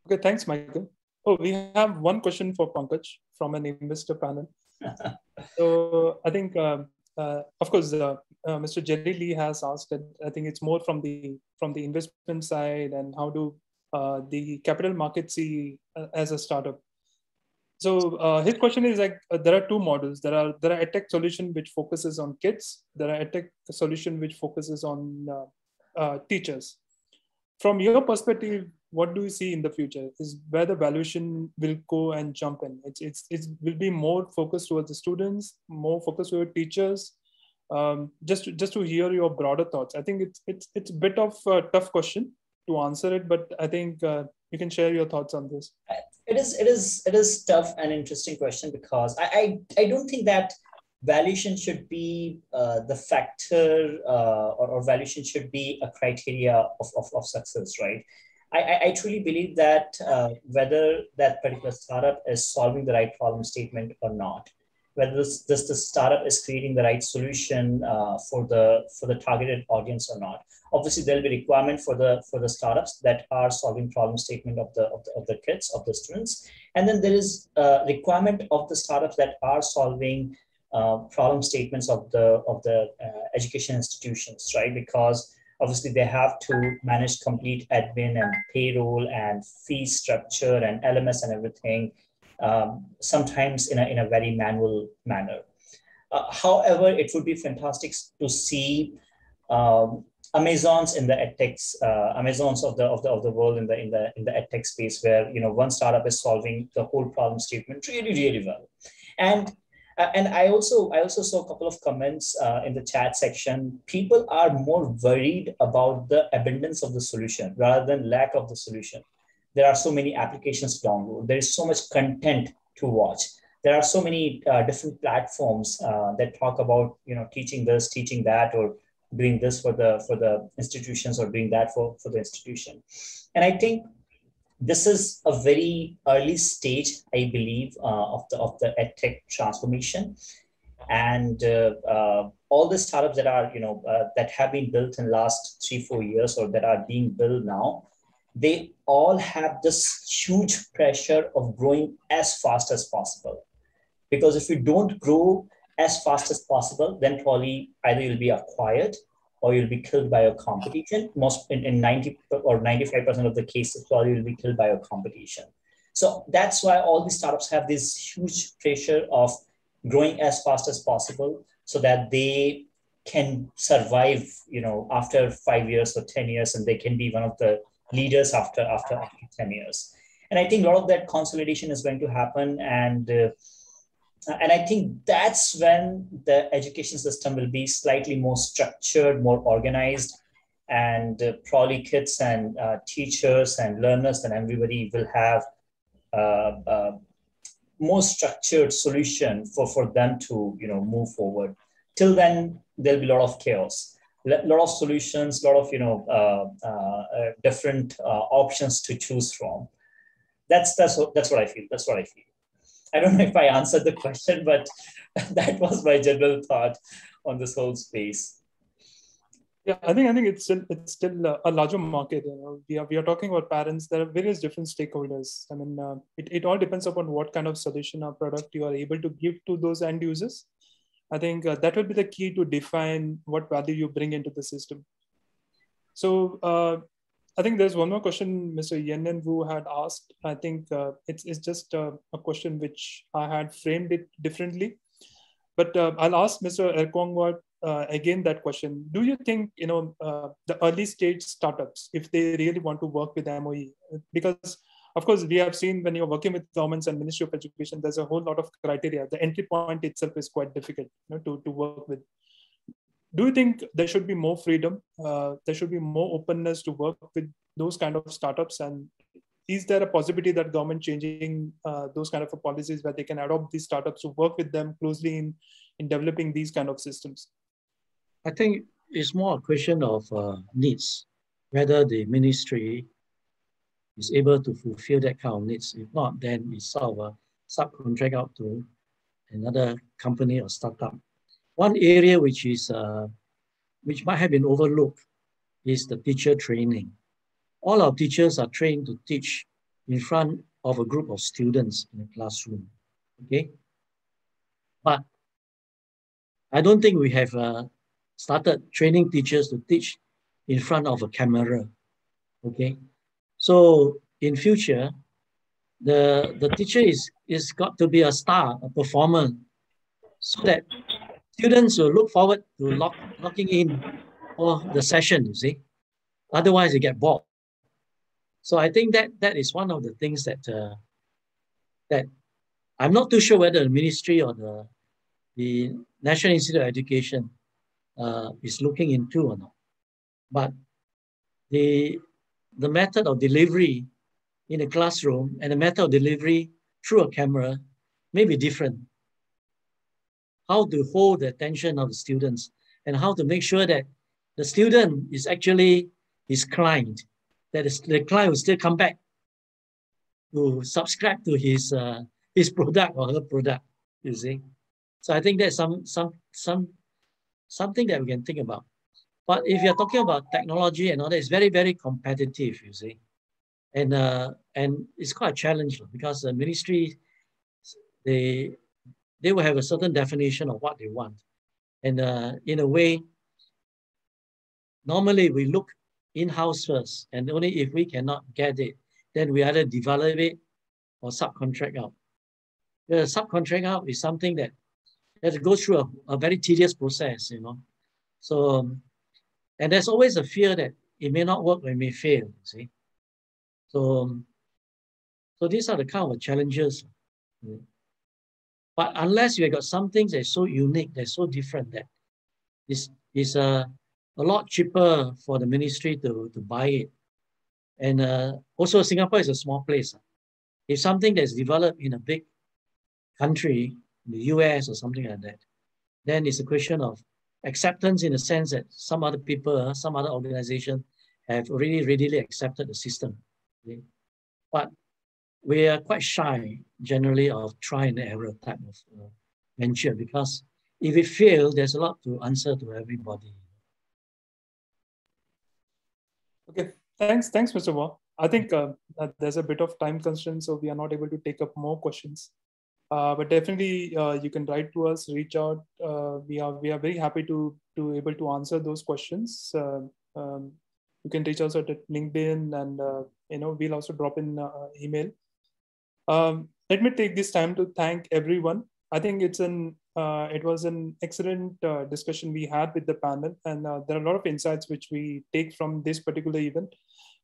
Okay, thanks, Michael. Oh, we have one question for Pankaj from an investor panel. so I think, uh, uh, of course, uh, uh, Mr. Jerry Lee has asked. It. I think it's more from the from the investment side and how do uh, the capital market see as a startup so uh, his question is like uh, there are two models. There are there are edtech solution which focuses on kids. There are edtech solution which focuses on uh, uh, teachers. From your perspective, what do you see in the future? Is where the valuation will go and jump in? It's it's it will be more focused towards the students, more focused towards teachers. Um, just to, just to hear your broader thoughts. I think it's it's it's a bit of a tough question to answer it, but I think uh, you can share your thoughts on this it is it is it is tough and interesting question because I I, I don't think that valuation should be uh, the factor uh, or, or, valuation should be a criteria of, of, of success, right? I, I, truly believe that uh, whether that particular startup is solving the right problem statement or not, whether this, this the startup is creating the right solution uh, for the for the targeted audience or not, Obviously, there'll be requirement for the for the startups that are solving problem statement of the of the, of the kids of the students, and then there is a requirement of the startups that are solving uh, problem statements of the of the uh, education institutions, right? Because obviously they have to manage complete admin and payroll and fee structure and LMS and everything, um, sometimes in a, in a very manual manner. Uh, however, it would be fantastic to see um, Amazons in the edtech, uh, Amazons of the of the of the world in the in the in the edtech space, where you know one startup is solving the whole problem statement really really well, and uh, and I also I also saw a couple of comments uh, in the chat section. People are more worried about the abundance of the solution rather than lack of the solution. There are so many applications to download. There is so much content to watch. There are so many uh, different platforms uh, that talk about you know teaching this, teaching that, or doing this for the for the institutions or doing that for for the institution and i think this is a very early stage i believe uh, of the of the edtech transformation and uh, uh, all the startups that are you know uh, that have been built in last three four years or that are being built now they all have this huge pressure of growing as fast as possible because if you don't grow as fast as possible, then probably either you'll be acquired or you'll be killed by a competition. Most in, in 90 or 95% of the cases, probably you'll be killed by a competition. So that's why all these startups have this huge pressure of growing as fast as possible so that they can survive, you know, after five years or 10 years, and they can be one of the leaders after, after, after 10 years. And I think a lot of that consolidation is going to happen. And uh, and I think that's when the education system will be slightly more structured, more organized, and uh, probably kids and uh, teachers and learners and everybody will have uh, uh more structured solution for, for them to you know move forward. Till then, there'll be a lot of chaos, a lot of solutions, a lot of you know uh, uh, different options to choose from. That's that's what, that's what I feel. That's what I feel. I don't know if I answered the question, but that was my general thought on this whole space. Yeah, I think I think it's still it's still a larger market. You know, we are we are talking about parents. There are various different stakeholders. I mean, uh, it it all depends upon what kind of solution or product you are able to give to those end users. I think uh, that will be the key to define what value you bring into the system. So uh, I think there's one more question Mr. Yen and Wu had asked. I think uh, it's, it's just uh, a question which I had framed it differently. But uh, I'll ask Mr. Erkwangwat uh, again that question. Do you think you know the early stage startups, if they really want to work with MOE, because of course we have seen when you're working with governments and Ministry of Education, there's a whole lot of criteria. The entry point itself is quite difficult you know, to, to work with. Do you think there should be more freedom? Uh, there should be more openness to work with those kind of startups and is there a possibility that government changing uh, those kind of policies where they can adopt these startups to work with them closely in, in developing these kind of systems? I think it's more a question of uh, needs, whether the ministry is able to fulfill that kind of needs. If not, then it's sort of a subcontract out to another company or startup. One area which is uh, which might have been overlooked is the teacher training. All our teachers are trained to teach in front of a group of students in a classroom. Okay, but I don't think we have uh, started training teachers to teach in front of a camera. Okay, so in future, the the teacher is is got to be a star, a performer, so that students will look forward to lock, locking in for the session. You see, otherwise they get bored. So I think that that is one of the things that uh, that I'm not too sure whether the ministry or the the National Institute of Education uh, is looking into or not. But the, the method of delivery in a classroom and the method of delivery through a camera may be different. How to hold the attention of the students and how to make sure that the student is actually his client, that the client will still come back to subscribe to his, uh, his product or her product, you see. So I think there's some, some, some something that we can think about. But if you're talking about technology and all that, it's very, very competitive, you see. And uh, and it's quite a challenge because the ministry, they they will have a certain definition of what they want. And uh, in a way, normally we look in-house first, and only if we cannot get it, then we either develop it or subcontract out. The subcontract out is something that have to go through a, a very tedious process, you know. So, um, and there's always a fear that it may not work or it may fail, see. So, so these are the kind of challenges. But unless you have got something that's so unique, that's so different, that is uh, a lot cheaper for the ministry to, to buy it. And uh, also Singapore is a small place. If something that's developed in a big country, the US or something like that, then it's a question of acceptance in the sense that some other people, uh, some other organization have already readily accepted the system. Okay? But we are quite shy generally of try and error type of uh, venture because if it fails, there's a lot to answer to everybody. Okay, thanks, thanks, Mr. Wah. I think uh, there's a bit of time constraint, so we are not able to take up more questions. Uh, but definitely uh, you can write to us, reach out. Uh, we are we are very happy to to able to answer those questions. Uh, um, you can reach us at LinkedIn, and uh, you know we'll also drop in uh, email. Um, let me take this time to thank everyone. I think it's an it was an excellent discussion we had with the panel, and there are a lot of insights which we take from this particular event.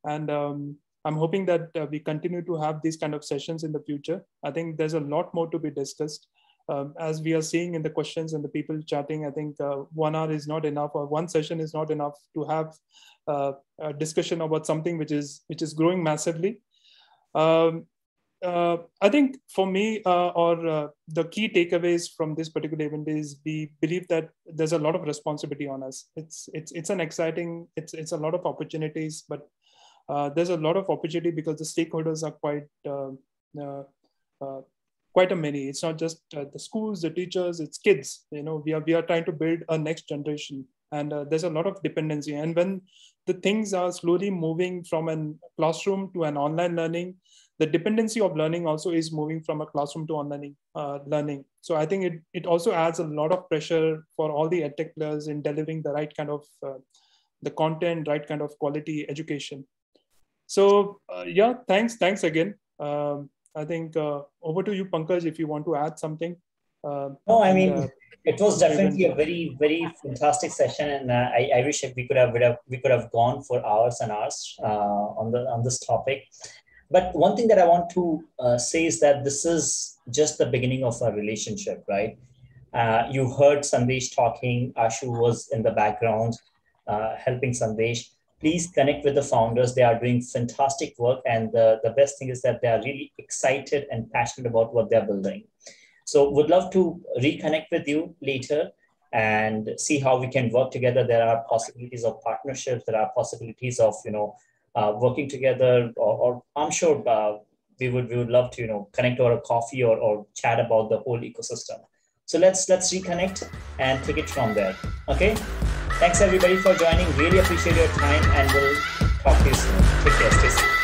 And um, I'm hoping that uh, we continue to have these kind of sessions in the future. I think there's a lot more to be discussed. Um, as we are seeing in the questions and the people chatting, I think uh, one hour is not enough, or one session is not enough to have uh, a discussion about something which is which is growing massively. Um, uh, I think for me, uh, or uh, the key takeaways from this particular event is we believe that there's a lot of responsibility on us. It's it's it's an exciting, it's it's a lot of opportunities, but uh, there's a lot of opportunity because the stakeholders are quite uh, uh, uh quite a many. It's not just uh, the schools, the teachers, it's kids. You know, we are we are trying to build a next generation and uh, there's a lot of dependency. And when the things are slowly moving from a classroom to an online learning, the dependency of learning also is moving from a classroom to online uh, learning. So I think it, it also adds a lot of pressure for all the edtech players in delivering the right kind of uh, the content, right kind of quality education. So uh, yeah, thanks, thanks again. Um, I think uh, over to you, Pankaj, if you want to add something. Uh, no, I mean, it was definitely a very, very fantastic session, and uh, I, I wish we could have, we, have, we could have gone for hours and hours uh, on the on this topic. But one thing that I want to uh, say is that this is just the beginning of our relationship, right? you heard Sandesh talking. Ashu was in the background helping Sandesh please connect with the founders. They are doing fantastic work. And the, the best thing is that they are really excited and passionate about what they're building. So would love to reconnect with you later and see how we can work together. There are possibilities of partnerships. There are possibilities of, you know, uh, working together or, or I'm sure uh, we would, we would love to, you know, connect over a coffee or, or chat about the whole ecosystem. So let's, let's reconnect and take it from there. Okay. Thanks everybody for joining. Really appreciate your time and we'll talk to you soon. Take care. Stay safe.